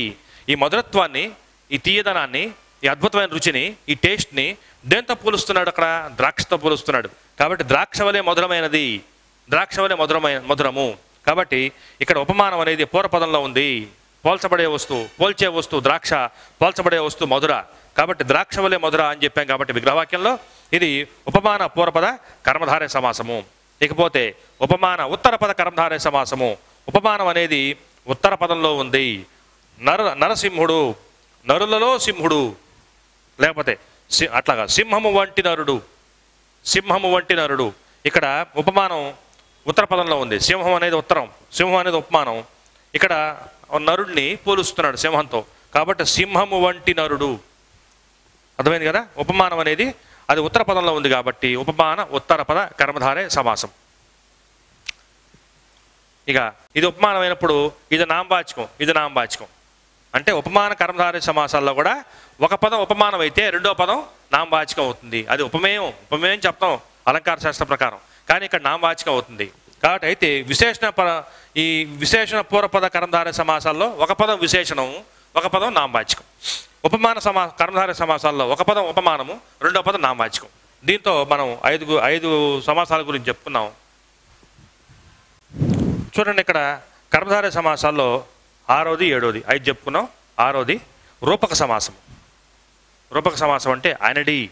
[SPEAKER 2] ఈ మధురత్వాన్ని ఈ తీయదనాన్ని ఈ అద్భుతమైన రుచిని ఈ టేస్ట్ని దేంతో పోలుస్తున్నాడు అక్కడ? ద్రాక్షతో పోలుస్తున్నాడు. కాబట్టి ద్రాక్షవలే మధురమైనది. ద్రాక్ష వలె మధురమైన మధురము. కాబట్టి ఇక్కడ ఉపమానం అనేది పూర్వపదంలో ఉంది. పోల్చబడే వస్తువు పోల్చే వస్తువు ద్రాక్ష పోల్చబడే వస్తువు మధుర. కాబట్టి ద్రాక్ష వలె మధుర అని చెప్పాం కాబట్టి విగ్రహవాక్యంలో ఇది ఉపమాన పూర్వపద కర్మధారయ సమాసము. ఇకపోతే ఉపమాన ఉత్తర పద కర్మధారయ సమాసము. ఉపమానం అనేది ఉత్తర పదంలో ఉంది. నర నరసింహుడు నరులలో సింహుడు లేకపోతే సి- అట్లాగా సింహము వంటి నరుడు సింహము వంటి నరుడు. ఇక్కడ ఉపమానం ఉత్తర పదంలో ఉంది. సింహం అనేది ఉత్తరం సింహం అనేది ఉపమానం. ఇక్కడ నరుడిని పోలుస్తున్నాడు సింహంతో. కాబట్టి సింహము వంటి నరుడు. అర్థమైంది కదా? ఉపమానం అనేది అది ఉత్తర పదంలో ఉంది కాబట్టి ఉపమాన ఉత్తర పద కర్మధారే సమాసం. ఇక ఇది ఉపమానమైనప్పుడు ఇది నామవాచకం ఇది నామవాచకం అంటే ఉపమాన కర్మధారే సమాసాల్లో కూడా ఒక పదం ఉపమానం అయితే రెండో పదం నామవాచకం అవుతుంది. అది ఉపమేయం ఉపమేయం చెప్తాం అలంకార శాస్త్ర ప్రకారం. కానీ ఇక్కడ నామవాచకం అవుతుంది. కాబట్టి అయితే విశేషణ పద ఈ విశేషణ పూర్వపద కర్మధార సమాసాల్లో ఒక పదం విశేషణం ఒక పదం నామవాచకం ఉపమాన సమా కర్మధార సమాసాల్లో ఒక పదం ఉపమానము రెండో పదం నామాచికం. దీంతో మనం ఐదు ఐదు సమాసాల గురించి చెప్పుకున్నాం. చూడండి ఇక్కడ కర్మధార సమాసాల్లో ఆరోది ఏడోది ఐదు చెప్పుకున్నాం. ఆరోది రూపక సమాసం. రూపక సమాసం అంటే ఆయనడి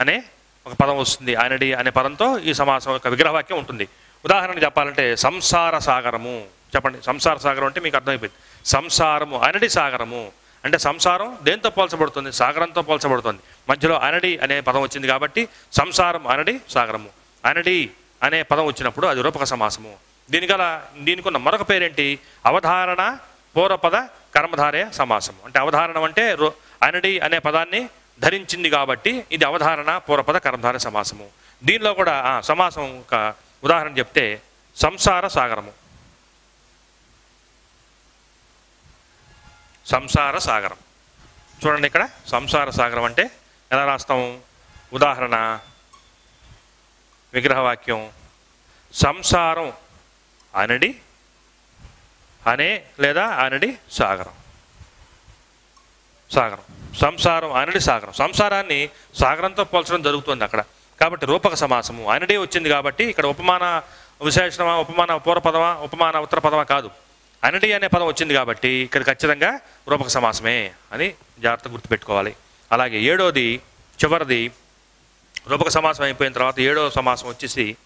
[SPEAKER 2] అనే ఒక పదం వస్తుంది. ఆయనడి అనే పదంతో ఈ సమాసం యొక్క విగ్రహవాక్యం ఉంటుంది. ఉదాహరణకు చెప్పాలంటే సంసార సాగరము. చెప్పండి సంసార సాగరం అంటే మీకు అర్థమైపోయింది. సంసారము అనడి సాగరము. అంటే సంసారం దేంతో పోల్చబడుతుంది? సాగరంతో పోల్చబడుతుంది. మధ్యలో అనడి అనే పదం వచ్చింది కాబట్టి సంసారం అనడి సాగరము. అనడి అనే పదం వచ్చినప్పుడు అది రూపక సమాసము. దీనికల దీనికి మరొక పేరేంటి? అవధారణ పూర్వపద కర్మధారయ సమాసము. అంటే అవధారణం అంటే అనడి అనే పదాన్ని ధరించింది కాబట్టి ఇది అవధారణ పూర్వపద కర్మధార సమాసము. దీనిలో కూడా సమాసం ఒక ఉదాహరణ చెప్తే సంసార సాగరము. సంసార సాగరం. చూడండి ఇక్కడ సంసార సాగరం అంటే ఎలా రాస్తాం? ఉదాహరణ విగ్రహవాక్యం సంసారం అనడి అనే లేదా అనడి సాగరం. సాగరం. సంసారం అనడి సాగరం. సంసారాన్ని సాగరంతో పోల్చడం జరుగుతుంది అక్కడ. కాబట్టి రూపక సమాసము అనడే వచ్చింది కాబట్టి ఇక్కడ ఉపమాన విశేషణమా ఉపమాన పూర్వపదమా ఉపమాన ఉత్తర పదమా కాదు. అనడి అనే పదం వచ్చింది కాబట్టి ఇక్కడ ఖచ్చితంగా రూపక సమాసమే అని జాగ్రత్త గుర్తుపెట్టుకోవాలి. అలాగే ఏడోది చివరిది రూపక సమాసం అయిపోయిన తర్వాత ఏడో సమాసం వచ్చేసి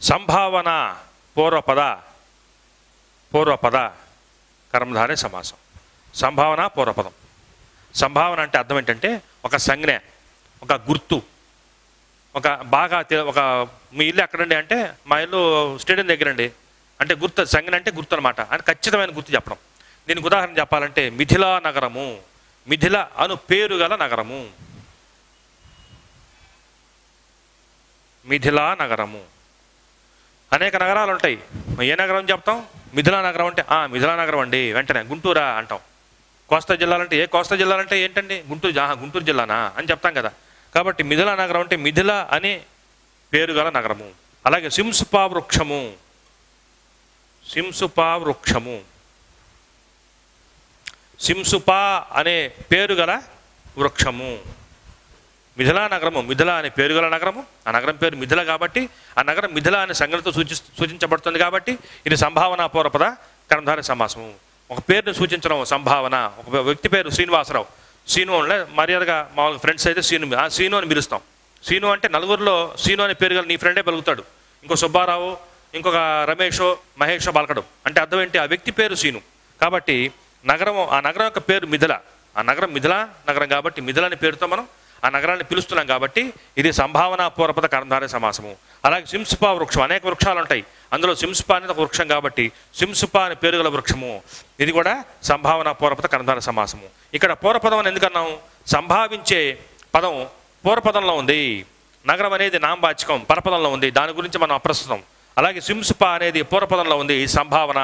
[SPEAKER 2] సంభావన పూర్వపద పూర్వపద కర్మధారే సమాసం. సంభావన పూర్వపదం. సంభావన అంటే అర్థం ఏంటంటే ఒక సంజ్ఞ ఒక గుర్తు. ఒక బాగా ఒక మీ ఇల్లు ఎక్కడండి అంటే మా ఇల్లు స్టేడియం దగ్గరండి. అంటే గుర్తు సంగన్ అంటే గుర్తు అనమాట అని ఖచ్చితమైన గుర్తు చెప్పడం. దీనికి ఉదాహరణ చెప్పాలంటే మిథిలా నగరము. మిథిల అను పేరు గల నగరము. మిథిలా నగరము. అనేక నగరాలు ఉంటాయి. ఏ నగరం చెప్తాం? మిథిలా నగరం అంటే ఆ మిథిలా నగరం అండి. వెంటనే గుంటూరా అంటాం. కోస్తా జిల్లాలంటే ఏ కోస్తా జిల్లాలంటే ఏంటండి? గుంటూరు గుంటూరు జిల్లానా అని చెప్తాం కదా. కాబట్టి మిథిలా నగరం అంటే మిథిల అనే పేరు గల నగరము. అలాగే సింసుపా వృక్షము సింసుపా వృక్షము సింసుపా అనే పేరు గల వృక్షము. మిథిలా నగరము మిథిల అనే పేరు గల నగరము. ఆ నగరం పేరు మిథిల కాబట్టి ఆ నగరం మిథిల అనే సంగతితో సూచి సూచించబడుతుంది కాబట్టి ఇది సంభావనాపూర్వపద కర్మధార సమాసము. ఒక పేరుని సూచించడం సంభావన. ఒక వ్యక్తి పేరు శ్రీనివాసరావు. సీను అంటే మర్యాదగా మామూలుగా ఫ్రెండ్స్ అయితే సీను ఆ సీను అని పిలుస్తాం. సీను అంటే నలుగురిలో సీను అనే పేరు గల నీ ఫ్రెండే పలుకుతాడు. ఇంకో సుబ్బారావు ఇంకొక రమేషో మహేషో పలకడు. అంటే అర్థం ఏంటి? ఆ వ్యక్తి పేరు సీను. కాబట్టి నగరం ఆ నగరం యొక్క పేరు మిథిల. ఆ నగరం మిథిలా నగరం కాబట్టి మిథిల అనే పేరుతో మనం ఆ నగరాన్ని పిలుస్తున్నాం కాబట్టి ఇది సంభావన పూర్వపద కర్మధార సమాసము. అలాగే సింసుపా వృక్షం అనేక వృక్షాలు ఉంటాయి. అందులో సింసుపా అనేది ఒక వృక్షం కాబట్టి సింసుపా అనే పేరు గల వృక్షము. ఇది కూడా సంభావన పూర్వపద కర్మధార సమాసము. ఇక్కడ పూర్వపదం అని ఎందుకన్నాం సంభావించే పదం పూర్వపదంలో ఉంది. నగరం అనేది నామవాచకం పరపదంలో ఉంది. దాని గురించి మనం అప్రస్తుతం. అలాగే సింసుప అనేది పూర్వపదంలో ఉంది. ఈ సంభావన.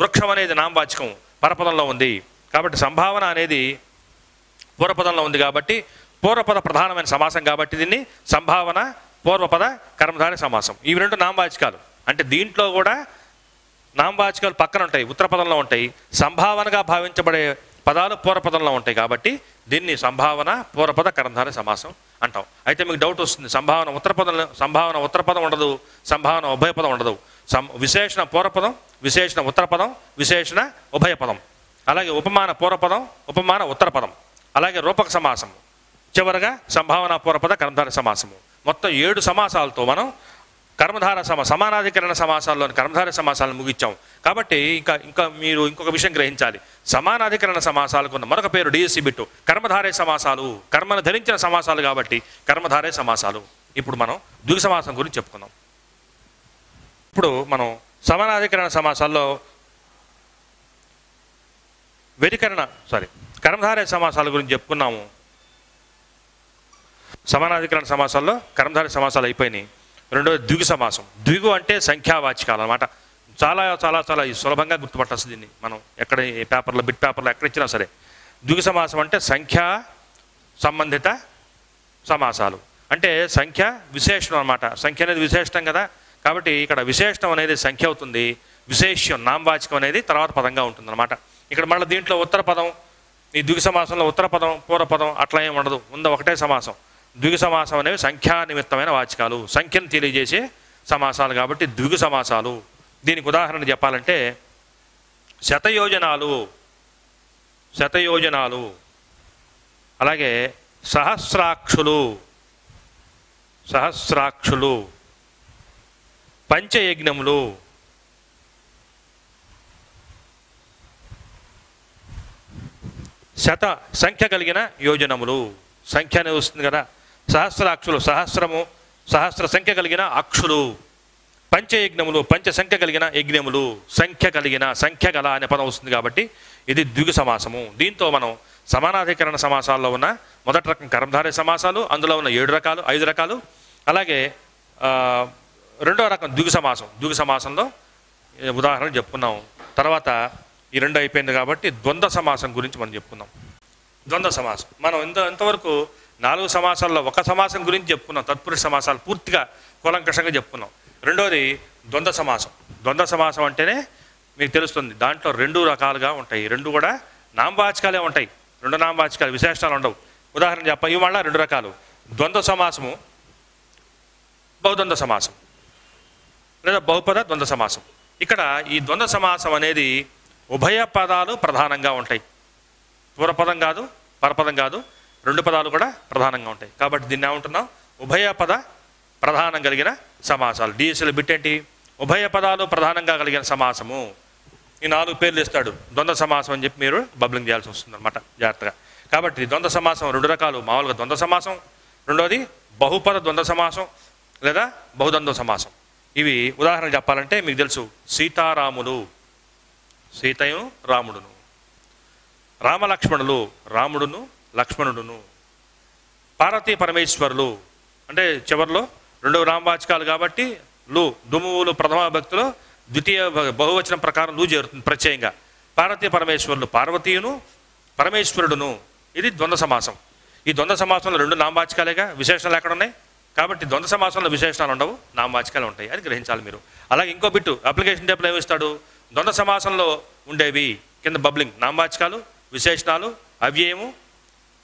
[SPEAKER 2] వృక్షం అనేది నామవాచకం పరపదంలో ఉంది. కాబట్టి సంభావన అనేది పూర్వపదంలో ఉంది కాబట్టి పూర్వపద ప్రధానమైన సమాసం కాబట్టి దీన్ని సంభావన పూర్వపద కర్మధారి సమాసం. ఇవి రెండు నామవాచకాలు. అంటే దీంట్లో కూడా నామవాచకాలు పక్కన ఉంటాయి ఉత్తర పదంలో ఉంటాయి. సంభావనగా భావించబడే పదాలు పూర్వపదంలో ఉంటాయి కాబట్టి దీన్ని సంభావన పూర్వపద కర్మధారి సమాసం అంటాం. అయితే మీకు డౌట్ వస్తుంది సంభావన ఉత్తర పదంలో సంభావన ఉత్తర పదం ఉండదు సంభావన ఉభయ పదం ఉండదు. సం విశేషణ పూర్వపదం విశేషణ ఉత్తర పదం విశేషణ ఉభయ పదం. అలాగే ఉపమాన పూర్వపదం ఉపమాన ఉత్తర పదం. అలాగే రూపక సమాసం. చివరగా సంభావన పూర్వపద కర్మధార సమాసము. మొత్తం ఏడు సమాసాలతో మనం కర్మధార సమా సమానాధికరణ సమాసాల్లోని కర్మధార సమాసాలను ముగించాం కాబట్టి ఇంకా ఇంకా మీరు ఇంకొక విషయం గ్రహించాలి. సమానాధికరణ సమాసాలకు ఉన్న మరొక పేరు డిఎస్సి బిట్టు. కర్మధారే సమాసాలు. కర్మను ధరించిన సమాసాలు కాబట్టి కర్మధారే సమాసాలు. ఇప్పుడు మనం ద్విగ సమాసం గురించి చెప్పుకుందాం. ఇప్పుడు మనం సమానాధికరణ సమాసాల్లో వ్యధికరణ సారీ కర్మధారే సమాసాల గురించి చెప్పుకున్నాము. సమానాధికరణ సమాసాల్లో కర్మధారి సమాసాలు అయిపోయినాయి. రెండోది ద్విగు సమాసం. ద్విగు అంటే సంఖ్యావాచకాలు అనమాట చాలా చాలా చాలా సులభంగా గుర్తుపట్టచ్చు దీన్ని మనం. ఎక్కడ ఏ పేపర్లో బిట్ పేపర్లో ఎక్కడ ఇచ్చినా సరే. ద్విగు సమాసం అంటే సంఖ్యా సంబంధిత సమాసాలు. అంటే సంఖ్య విశేషణం అనమాట సంఖ్య అనేది విశేషణం కదా. కాబట్టి ఇక్కడ విశేషణం అనేది సంఖ్య అవుతుంది. విశేష్యం నామవాచకం అనేది తర్వాత పదంగా ఉంటుంది అనమాట ఇక్కడ మళ్ళీ దీంట్లో ఉత్తర పదం ఈ ద్విగు సమాసంలో ఉత్తర పదం పూర్వ పదం అట్లా ఏం ఉండదు. ఉంద ఒకటే సమాసం. ద్విగు సమాసం అనేవి సంఖ్యా నిమిత్తమైన వాచకాలు. సంఖ్యను తెలియజేసే సమాసాలు కాబట్టి ద్విగు సమాసాలు. దీనికి ఉదాహరణ చెప్పాలంటే శతయోజనాలు. శతయోజనాలు. అలాగే సహస్రాక్షులు. సహస్రాక్షులు. పంచయజ్ఞములు. శత సంఖ్య కలిగిన యోజనములు. సంఖ్య అనేది వస్తుంది కదా. సహస్రాక్షులు సహస్రము సహస్ర సంఖ్య కలిగిన అక్షులు పంచయజ్ఞములు పంచ సంఖ్య కలిగిన యజ్ఞములు సంఖ్య కలిగిన సంఖ్య గల అనే పదం వస్తుంది కాబట్టి ఇది ద్విగు సమాసము. దీంతో మనం సమానాధికరణ సమాసాల్లో ఉన్న మొదటి రకం కర్మధారయ సమాసాలు అందులో ఉన్న ఏడు రకాలు ఐదు రకాలు అలాగే రెండవ రెండో రకం ద్విగు సమాసం. ద్విగు సమాసంలో ఉదాహరణ చెప్పుకున్నాం. తర్వాత ఈ రెండు అయిపోయింది కాబట్టి ద్వంద్వ సమాసం గురించి మనం చెప్పుకుందాం. ద్వంద్వ సమాసం. మనం ఇంత ఇంతవరకు నాలుగు సమాసాల్లో ఒక సమాసం గురించి చెప్పుకున్నాం. తత్పురుష సమాసాలు పూర్తిగా కూలంకషంగా చెప్పుకున్నాం. రెండోది ద్వంద్వ సమాసం. ద్వంద్వ సమాసం అంటేనే మీకు తెలుస్తుంది దాంట్లో రెండు రకాలుగా ఉంటాయి. రెండు కూడా నామవాచకాలే ఉంటాయి. రెండు నామవాచకాలు విశేషణాలు ఉండవు. ఉదాహరణ చెప్ప ఇవి మళ్ళా రెండు రకాలు. ద్వంద్వ సమాసము బహుద్వంద్వ సమాసం లేదా బహుపద ద్వంద్వ సమాసం. ఇక్కడ ఈ ద్వంద్వ సమాసం అనేది ఉభయ పదాలు ప్రధానంగా ఉంటాయి. పూర్వపదం కాదు పరపదం కాదు రెండు పదాలు కూడా ప్రధానంగా ఉంటాయి. కాబట్టి దీన్ని ఏమంటున్నాం? ఉభయ పద ప్రధానం కలిగిన సమాసాలు. డిఎస్ఎల్ బిట్ ఏంటి? ఉభయ పదాలు ప్రధానంగా కలిగిన సమాసము. ఈ నాలుగు పేర్లు ఇస్తాడు. ద్వంద్వ సమాసం అని చెప్పి మీరు బబ్లింగ్ చేయాల్సి వస్తుంది అనమాట జాగ్రత్తగా. కాబట్టి ద్వంద్వ సమాసం రెండు రకాలు. మామూలుగా ద్వంద్వ సమాసం రెండోది బహుపద ద్వంద్వ సమాసం లేదా బహుద్వంద్వ సమాసం. ఇవి ఉదాహరణ చెప్పాలంటే మీకు తెలుసు. సీతారాములు. సీతయు రాముడును. రామలక్ష్మణులు రాముడును లక్ష్మణుడును. పార్వతీ పరమేశ్వరులు అంటే చివరిలో రెండవ రామవాచకాలు కాబట్టి లు దుమువులు ప్రథమ భక్తిలో ద్వితీయ బహువచనం ప్రకారం లు చేరుతుంది ప్రత్యయంగా పార్వతీ పరమేశ్వరులు పార్వతీయును పరమేశ్వరుడును. ఇది ద్వంద్వ సమాసం. ఈ ద్వంద్వ సమాసంలో రెండు నామవాచకాలేగా విశేషణాలు ఎక్కడ ఉన్నాయి కాబట్టి ద్వంద్వ సమాసంలో విశేషణాలు ఉండవు నామవాచకాలు ఉంటాయి అని గ్రహించాలి మీరు. అలాగే ఇంకో బిట్టు అప్లికేషన్ టైప్లో ఏమిస్తాడు ద్వంద్వ సమాసంలో ఉండేవి. కింద బబ్లింగ్ నామవాచకాలు విశేషణాలు అవ్యయము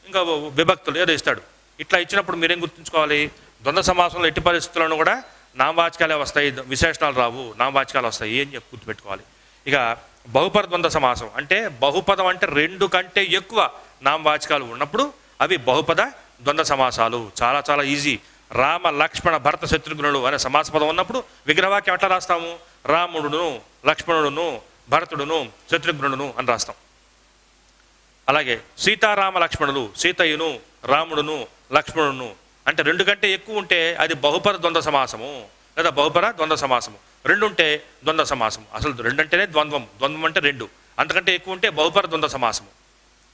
[SPEAKER 2] ఇంకా విభక్తులు ఏదో ఇస్తాడు. ఇట్లా ఇచ్చినప్పుడు మీరేం గుర్తుంచుకోవాలి? ద్వంద్వ సమాసంలో ఎట్టి పరిస్థితుల్లోనూ కూడా నామవాచకాలే వస్తాయి. విశేషణాలు రావు. నామవాచకాలు వస్తాయి. ఏం చెప్పి గుర్తుపెట్టుకోవాలి. ఇక బహుపద ద్వంద్వ సమాసం అంటే బహుపదం అంటే రెండు కంటే ఎక్కువ నామవాచకాలు ఉన్నప్పుడు అవి బహుపద ద్వంద్వ సమాసాలు. చాలా చాలా ఈజీ. రామ లక్ష్మణ భరత శత్రుఘ్నుడు అనే సమాస పదం ఉన్నప్పుడు విగ్రహవాక్యం ఎట్లా రాస్తాము? రాముడును లక్ష్మణుడును భరతుడును శత్రుఘ్నుడును అని రాస్తాం. అలాగే సీతారామ లక్ష్మణులు సీతయ్యను రాముడును లక్ష్మణుడును అంటే రెండు కంటే ఎక్కువ ఉంటే అది బహుపర ద్వంద్వ సమాసము లేదా బహుపర ద్వంద్వ సమాసము. రెండు ఉంటే ద్వంద్వ సమాసము. అసలు రెండు అంటేనే ద్వంద్వం. ద్వంద్వం అంటే రెండు. అంతకంటే ఎక్కువ ఉంటే బహుపర ద్వంద్వ సమాసము.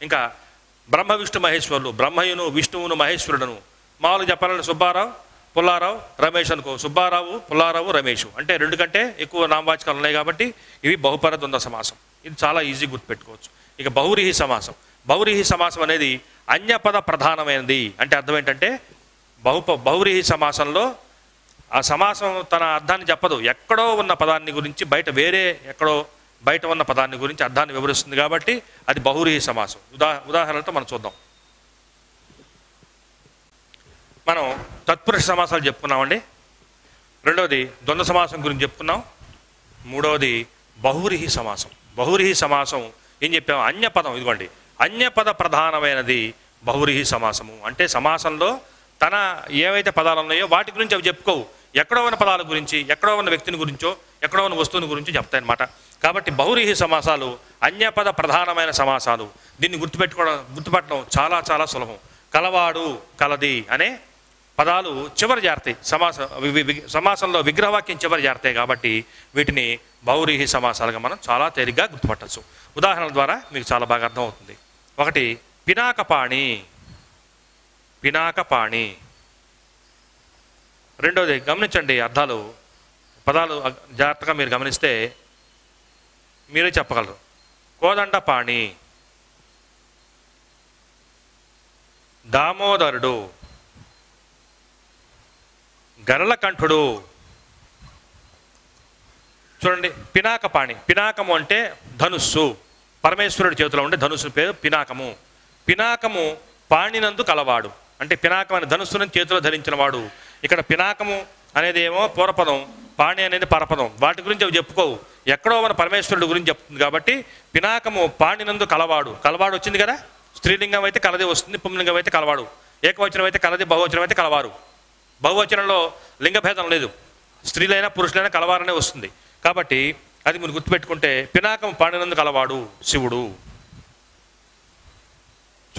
[SPEAKER 2] ఇంకా బ్రహ్మ విష్ణు మహేశ్వరులు బ్రహ్మయును విష్ణువును మహేశ్వరుడును. మామూలుగా చెప్పాలంటే సుబ్బారావు పుల్లారావు రమేష్ అనుకో. సుబ్బారావు పుల్లారావు రమేష్. అంటే రెండు కంటే ఎక్కువ నామవాచకాలు ఉన్నాయి కాబట్టి ఇవి బహుపర ద్వంద్వ సమాసం. ఇది చాలా ఈజీ గుర్తుపెట్టుకోవచ్చు. ఇక బహురిహి సమాసం. బహురిహి సమాసం అనేది అన్యపద ప్రధానమైనది. అంటే అర్థం ఏంటంటే బహుప బహురిహి సమాసంలో ఆ సమాసం తన అర్థాన్ని చెప్పదు. ఎక్కడో ఉన్న పదాన్ని గురించి బయట వేరే ఎక్కడో బయట ఉన్న పదాన్ని గురించి అర్థాన్ని వివరిస్తుంది కాబట్టి అది బహురిహి సమాసం. ఉదా ఉదాహరణతో మనం చూద్దాం. మనం తత్పురుష సమాసాలు చెప్పుకున్నామండి. రెండవది ద్వంద్వ సమాసం గురించి చెప్పుకున్నాం. మూడవది బహురిహి సమాసం. బహురిహి సమాసం ఏం చెప్పాము అన్యపదం ఇదిగోండి. అన్యపద ప్రధానమైనది బహురిహి సమాసము. అంటే సమాసంలో తన ఏవైతే పదాలు ఉన్నాయో వాటి గురించి అవి చెప్పుకోవు. ఎక్కడో ఉన్న పదాల గురించి ఎక్కడో ఉన్న వ్యక్తిని గురించో ఎక్కడో ఉన్న వస్తువుని గురించి చెప్తాయన్నమాట. కాబట్టి బహురిహి సమాసాలు అన్యపద ప్రధానమైన సమాసాలు. దీన్ని గుర్తుపెట్టుకోవడం గుర్తుపట్టడం చాలా చాలా సులభం. కలవాడు కలది అనే పదాలు చివరి జారుతాయి సమాస సమాసంలో విగ్రహవాక్యం చివరి జారుతాయి కాబట్టి వీటిని బౌరీహి సమాసాలుగా మనం చాలా తేలిగ్గా గుర్తుపట్టచ్చు. ఉదాహరణల ద్వారా మీకు చాలా బాగా అర్థమవుతుంది. ఒకటి పినాకపాణి. పినాకపాణి. రెండోది గమనించండి అర్థాలు. పదాలు జాగ్రత్తగా మీరు గమనిస్తే మీరే చెప్పగలరు. కోదండపాణి. దామోదరుడు. గరళకంఠుడు చూడండి పినాకపాణి. పినాకము అంటే ధనుస్సు. పరమేశ్వరుడి చేతిలో ఉండే ధనుస్సు పేరు పినాకము. పినాకము పాణినందు కలవాడు. అంటే పినాకం అనే ధనుస్సును చేతిలో ధరించిన వాడు. ఇక్కడ పినాకము అనేది ఏమో పూర్వపదం పాణి అనేది పరపదం. వాటి గురించి అవి చెప్పుకోవు. ఎక్కడో మన పరమేశ్వరుడు గురించి చెప్తుంది కాబట్టి పినాకము పాణినందు కలవాడు. కలవాడు వచ్చింది కదా? స్త్రీలింగం అయితే కలది వస్తుంది పుంలింగం అయితే కలవాడు. ఏకవచనం అయితే కలది బహువచనం అయితే కలవారు. బహువచనంలో లింగభేదం లేదు. స్త్రీలైనా పురుషులైనా కలవారనే వస్తుంది. కాబట్టి అది మీరు గుర్తుపెట్టుకుంటే పినాకం పాడినందు కలవాడు శివుడు.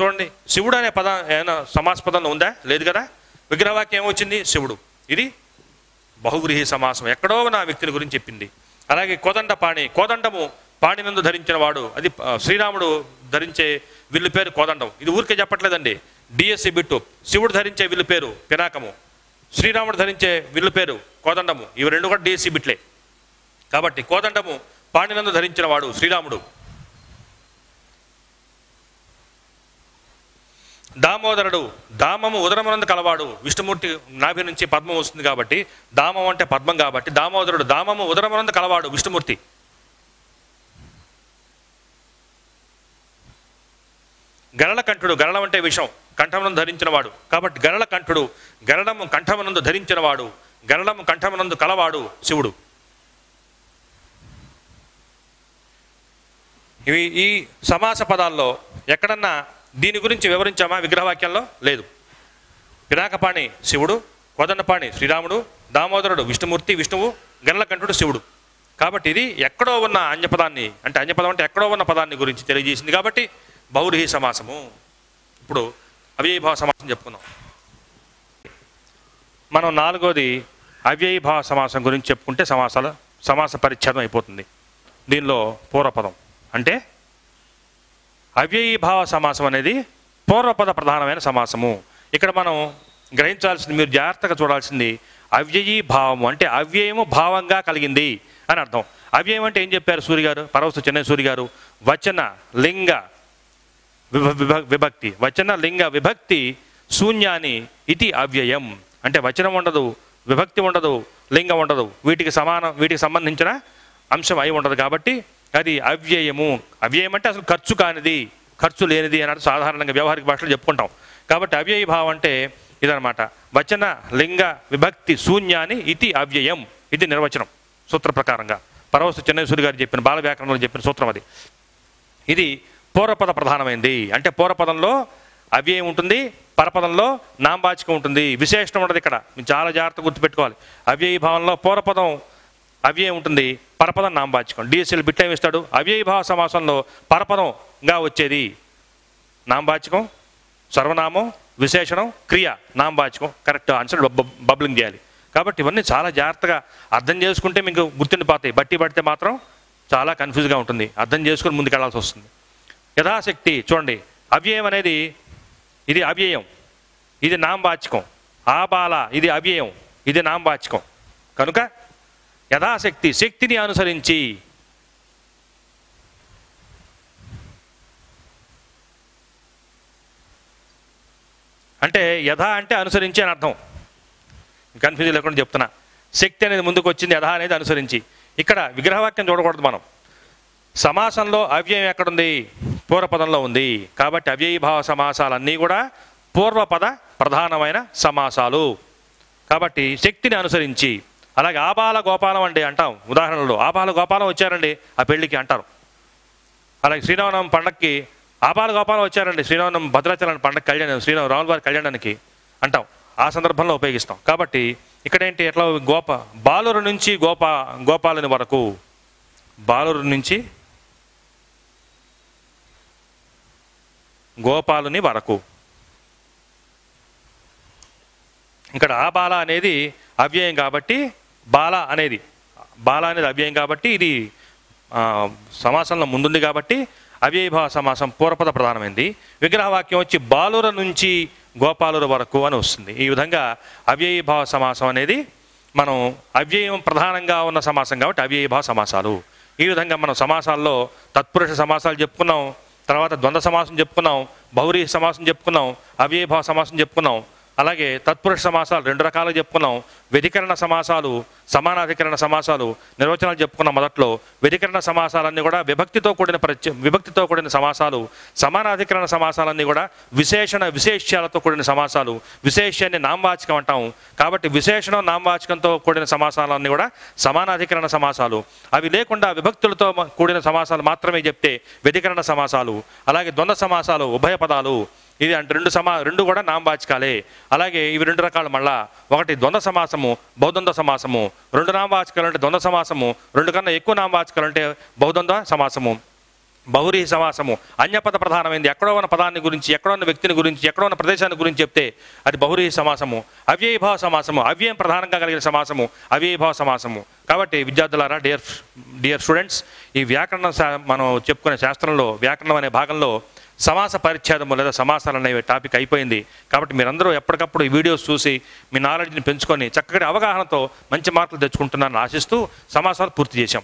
[SPEAKER 2] చూడండి శివుడు అనే పదం ఏమైనా సమాస పదంలో ఉందా? లేదు కదా? విగ్రహవాక్యం ఏమొచ్చింది? శివుడు. ఇది బహువ్రీహి సమాసం. ఎక్కడో నా వ్యక్తిని గురించి చెప్పింది. అలాగే కోదండ పాణి. కోదండము పాణినందు ధరించిన వాడు. అది శ్రీరాముడు ధరించే విల్లు పేరు కోదండం. ఇది ఊరికే చెప్పట్లేదండి. DSC bit. శివుడు ధరించే విల్లు పేరు పినాకము. శ్రీరాముడు ధరించే విల్లు పేరు కోదండము. ఇవి రెండు కూడా డిఎస్సి బిట్లే. కాబట్టి కోదండము పాణినందు ధరించిన వాడు శ్రీరాముడు. దామోదరుడు దామము ఉదరమునందు కలవాడు విష్ణుమూర్తి నాభి నుంచి పద్మం వస్తుంది కాబట్టి దామం అంటే పద్మం కాబట్టి దామోదరుడు దామము ఉదరమునందు కలవాడు విష్ణుమూర్తి. గరళకంఠుడు గరళం అంటే విషం కంఠమునందు ధరించినవాడు. కాబట్టి గరళకంఠుడు గరళము కంఠమునందు ధరించినవాడు గరళము కంఠమునందు కలవాడు శివుడు. ఇవి ఈ సమాస పదాల్లో ఎక్కడన్నా దీని గురించి వివరించామా విగ్రహవాక్యంలో? లేదు. పిరాకపాణి శివుడు కోదండపాణి శ్రీరాముడు దామోదరుడు విష్ణుమూర్తి విష్ణువు గరళకంఠుడు శివుడు. కాబట్టి ఇది ఎక్కడో ఉన్న అన్యపదాన్ని అంటే అన్యపదం అంటే ఎక్కడో ఉన్న పదాన్ని గురించి తెలియజేసింది కాబట్టి బౌరిహి సమాసము. ఇప్పుడు అవ్యయభావ సమాసం చెప్పుకుందాం. మనం నాలుగోది అవ్యయభావ సమాసం గురించి చెప్పుకుంటే సమాసాల సమాస పరిచ్ఛేదం అయిపోతుంది. దీనిలో పూర్వపదం. అంటే అవ్యయీభావ సమాసం అనేది పూర్వపద ప్రధానమైన సమాసము. ఇక్కడ మనం గ్రహించాల్సింది మీరు జాగ్రత్తగా చూడాల్సింది అవ్యయీభావము. అంటే అవ్యయము భావంగా కలిగింది అని అర్థం. అవ్యయం అంటే ఏం చెప్పారు సూర్య గారు పరవస్తు చెన్నై సూర్య గారు వచన లింగ విభక్తి. వచన లింగ విభక్తి శూన్యాన్ని ఇది అవ్యయం. అంటే వచనం ఉండదు విభక్తి ఉండదు లింగం ఉండదు. వీటికి సమానం వీటికి సంబంధించిన అంశం అయి ఉండదు కాబట్టి అది అవ్యయము. అవ్యయం అంటే అసలు ఖర్చు కానిది ఖర్చు లేనిది అన్నట్టు సాధారణంగా వ్యవహారిక భాషలో చెప్పుకుంటాం. కాబట్టి అవ్యయ భావం అంటే ఇదనమాట వచన లింగ విభక్తి శూన్యాన్ని ఇది అవ్యయం. ఇది నిర్వచనం సూత్ర ప్రకారంగా. పరవస్తు చెన్నైసూరి గారు చెప్పిన బాల వ్యాకరణంలో చెప్పిన సూత్రం అది. ఇది పూర్వపద ప్రధానమైంది. అంటే పూర్వపదంలో అవ్యయం ఉంటుంది పరపదంలో నాంబాచికం ఉంటుంది. విశేషణం ఉండదు ఇక్కడ. మీరు చాలా జాగ్రత్తగా గుర్తుపెట్టుకోవాలి. అవ్యయ భావంలో పూర్వపదం అవ్యయం ఉంటుంది పరపదం నాంబాచికం. డిఎస్ఎల్ బిట్ ఇస్తాడు? అవ్యయ భావ సమాసంలో పరపదంగా వచ్చేది. నాంబాచికం సర్వనామం విశేషణం క్రియ నాంబాచికం. కరెక్ట్ ఆన్సర్ బబ్లింగ్ చేయాలి. కాబట్టి ఇవన్నీ చాలా జాగ్రత్తగా అర్థం చేసుకుంటే మీకు గుర్తుండిపోతాయి. బట్టి పడితే మాత్రం చాలా కన్ఫ్యూజ్గా ఉంటుంది. అర్థం చేసుకుని ముందుకెళ్ళాల్సి వస్తుంది. యథాశక్తి చూడండి. అవ్యయం అనేది ఇది అవ్యయం. ఇది నాంబాచికం. ఆబాల ఇది అవ్యయం. ఇది నాంబాచికం. కనుక యథాశక్తి శక్తిని అనుసరించి అంటే యథా అంటే అనుసరించి అని అర్థం. కన్ఫ్యూజ్ లేకుండా చెప్తున్నా. శక్తి అనేది ముందుకు వచ్చింది యథా అనేది అనుసరించి. ఇక్కడ విగ్రహవాక్యం చూడకూడదు మనం. సమాసంలో అవ్యయం ఎక్కడుంది? పూర్వపదంలో ఉంది. కాబట్టి అవ్యయీభావ సమాసాలన్నీ కూడా పూర్వపద ప్రధానమైన సమాసాలు. కాబట్టి శక్తిని అనుసరించి అలాగే ఆబాల గోపాలం అండి అంటాం. ఉదాహరణలో ఆబాల గోపాలం వచ్చారండి ఆ పెళ్ళికి అంటారు. అలాగే శ్రీరామనవం పండక్కి ఆబాల గోపాలం వచ్చారండి శ్రీనవనం భద్రాచలం పండగ కళ్యాణం శ్రీరామ రాములవారి కళ్యాణానికి అంటాం. ఆ సందర్భంలో ఉపయోగిస్తాం. కాబట్టి ఇక్కడేంటి ఎట్లా గోప బాలురు నుంచి గోపా గోపాలని వరకు బాలురు నుంచి గోపాలుని వరకు. ఇక్కడ ఆ బాల అనేది అవ్యయం కాబట్టి బాల అనేది బాల అనేది అవ్యయం కాబట్టి ఇది సమాసంలో ముందుంది కాబట్టి అవ్యయభావ సమాసం పూర్వపద ప్రధానమైంది. విగ్రహవాక్యం వచ్చి బాలుర నుంచి గోపాలుర వరకు అని వస్తుంది. ఈ విధంగా అవ్యయభావ సమాసం అనేది మనం అవ్యయం ప్రధానంగా ఉన్న సమాసం కాబట్టి అవ్యయభావ సమాసాలు. ఈ విధంగా మనం సమాసాల్లో తత్పురుష సమాసాలు చెప్పుకున్నాం. తర్వాత ద్వంద్వ సమాసం చెప్పుకున్నాం బహురీ సమాసం చెప్పుకున్నాం అవ్యయభావ సమాసం చెప్పుకున్నాం. అలాగే తత్పురుష సమాసాలు రెండు రకాలు చెప్పుకున్నాం. వ్యధికరణ సమాసాలు సమానాధికరణ సమాసాలు నిర్వచనాలు చెప్పుకున్నాం మొదట్లో. వ్యధికరణ సమాసాలన్నీ కూడా విభక్తితో కూడిన ప్రత్య విభక్తితో కూడిన సమాసాలు సమానాధికరణ సమాసాలన్నీ కూడా విశేషణ విశేష్యాలతో కూడిన సమాసాలు. విశేష్యాన్ని నామవాచకం అంటాం కాబట్టి విశేషణం నామవాచకంతో కూడిన సమాసాలన్నీ కూడా సమానాధికరణ సమాసాలు. అవి లేకుండా విభక్తులతో కూడిన సమాసాలు మాత్రమే చెప్తే వ్యధికరణ సమాసాలు. అలాగే ద్వంద్వ సమాసాలు ఉభయ పదాలు. ఇది అంటే రెండు సమా రెండు కూడా నామవాచకాలే అలాగే ఇవి రెండు రకాలు మళ్ళా. ఒకటి ద్వంద్వ సమాసము బౌద్వంద్వ సమాసము. రెండు నామవాచకాలు అంటే ద్వంద్వ సమాసము. రెండు కన్నా ఎక్కువ నామవాచకాలు అంటే బౌద్వంద్వ సమాసము. బహురీ సమాసము. అన్యపద ప్రధానమైంది. ఎక్కడో ఉన్న పదాన్ని గురించి ఎక్కడో ఉన్న వ్యక్తిని గురించి ఎక్కడో ఉన్న ప్రదేశాన్ని గురించి చెప్తే అది బహురీ సమాసము. అవ్యయభావ సమాసము. అవ్యయం ప్రధానంగా కలిగిన సమాసము. అవ్యయభావ సమాసము. కాబట్టి విద్యార్థులారా డియర్ డియర్ స్టూడెంట్స్ ఈ వ్యాకరణ మనం చెప్పుకునే శాస్త్రంలో వ్యాకరణం అనే భాగంలో సమాస పరిచ్ఛేదము లేదా సమాసాలు అనేవి టాపిక్ అయిపోయింది. కాబట్టి మీరందరూ ఎప్పటికప్పుడు ఈ వీడియోస్ చూసి మీ నాలెడ్జ్ని పెంచుకొని చక్కటి అవగాహనతో మంచి మార్కులు తెచ్చుకుంటున్నారని ఆశిస్తూ సమాసాలు పూర్తి చేశాం.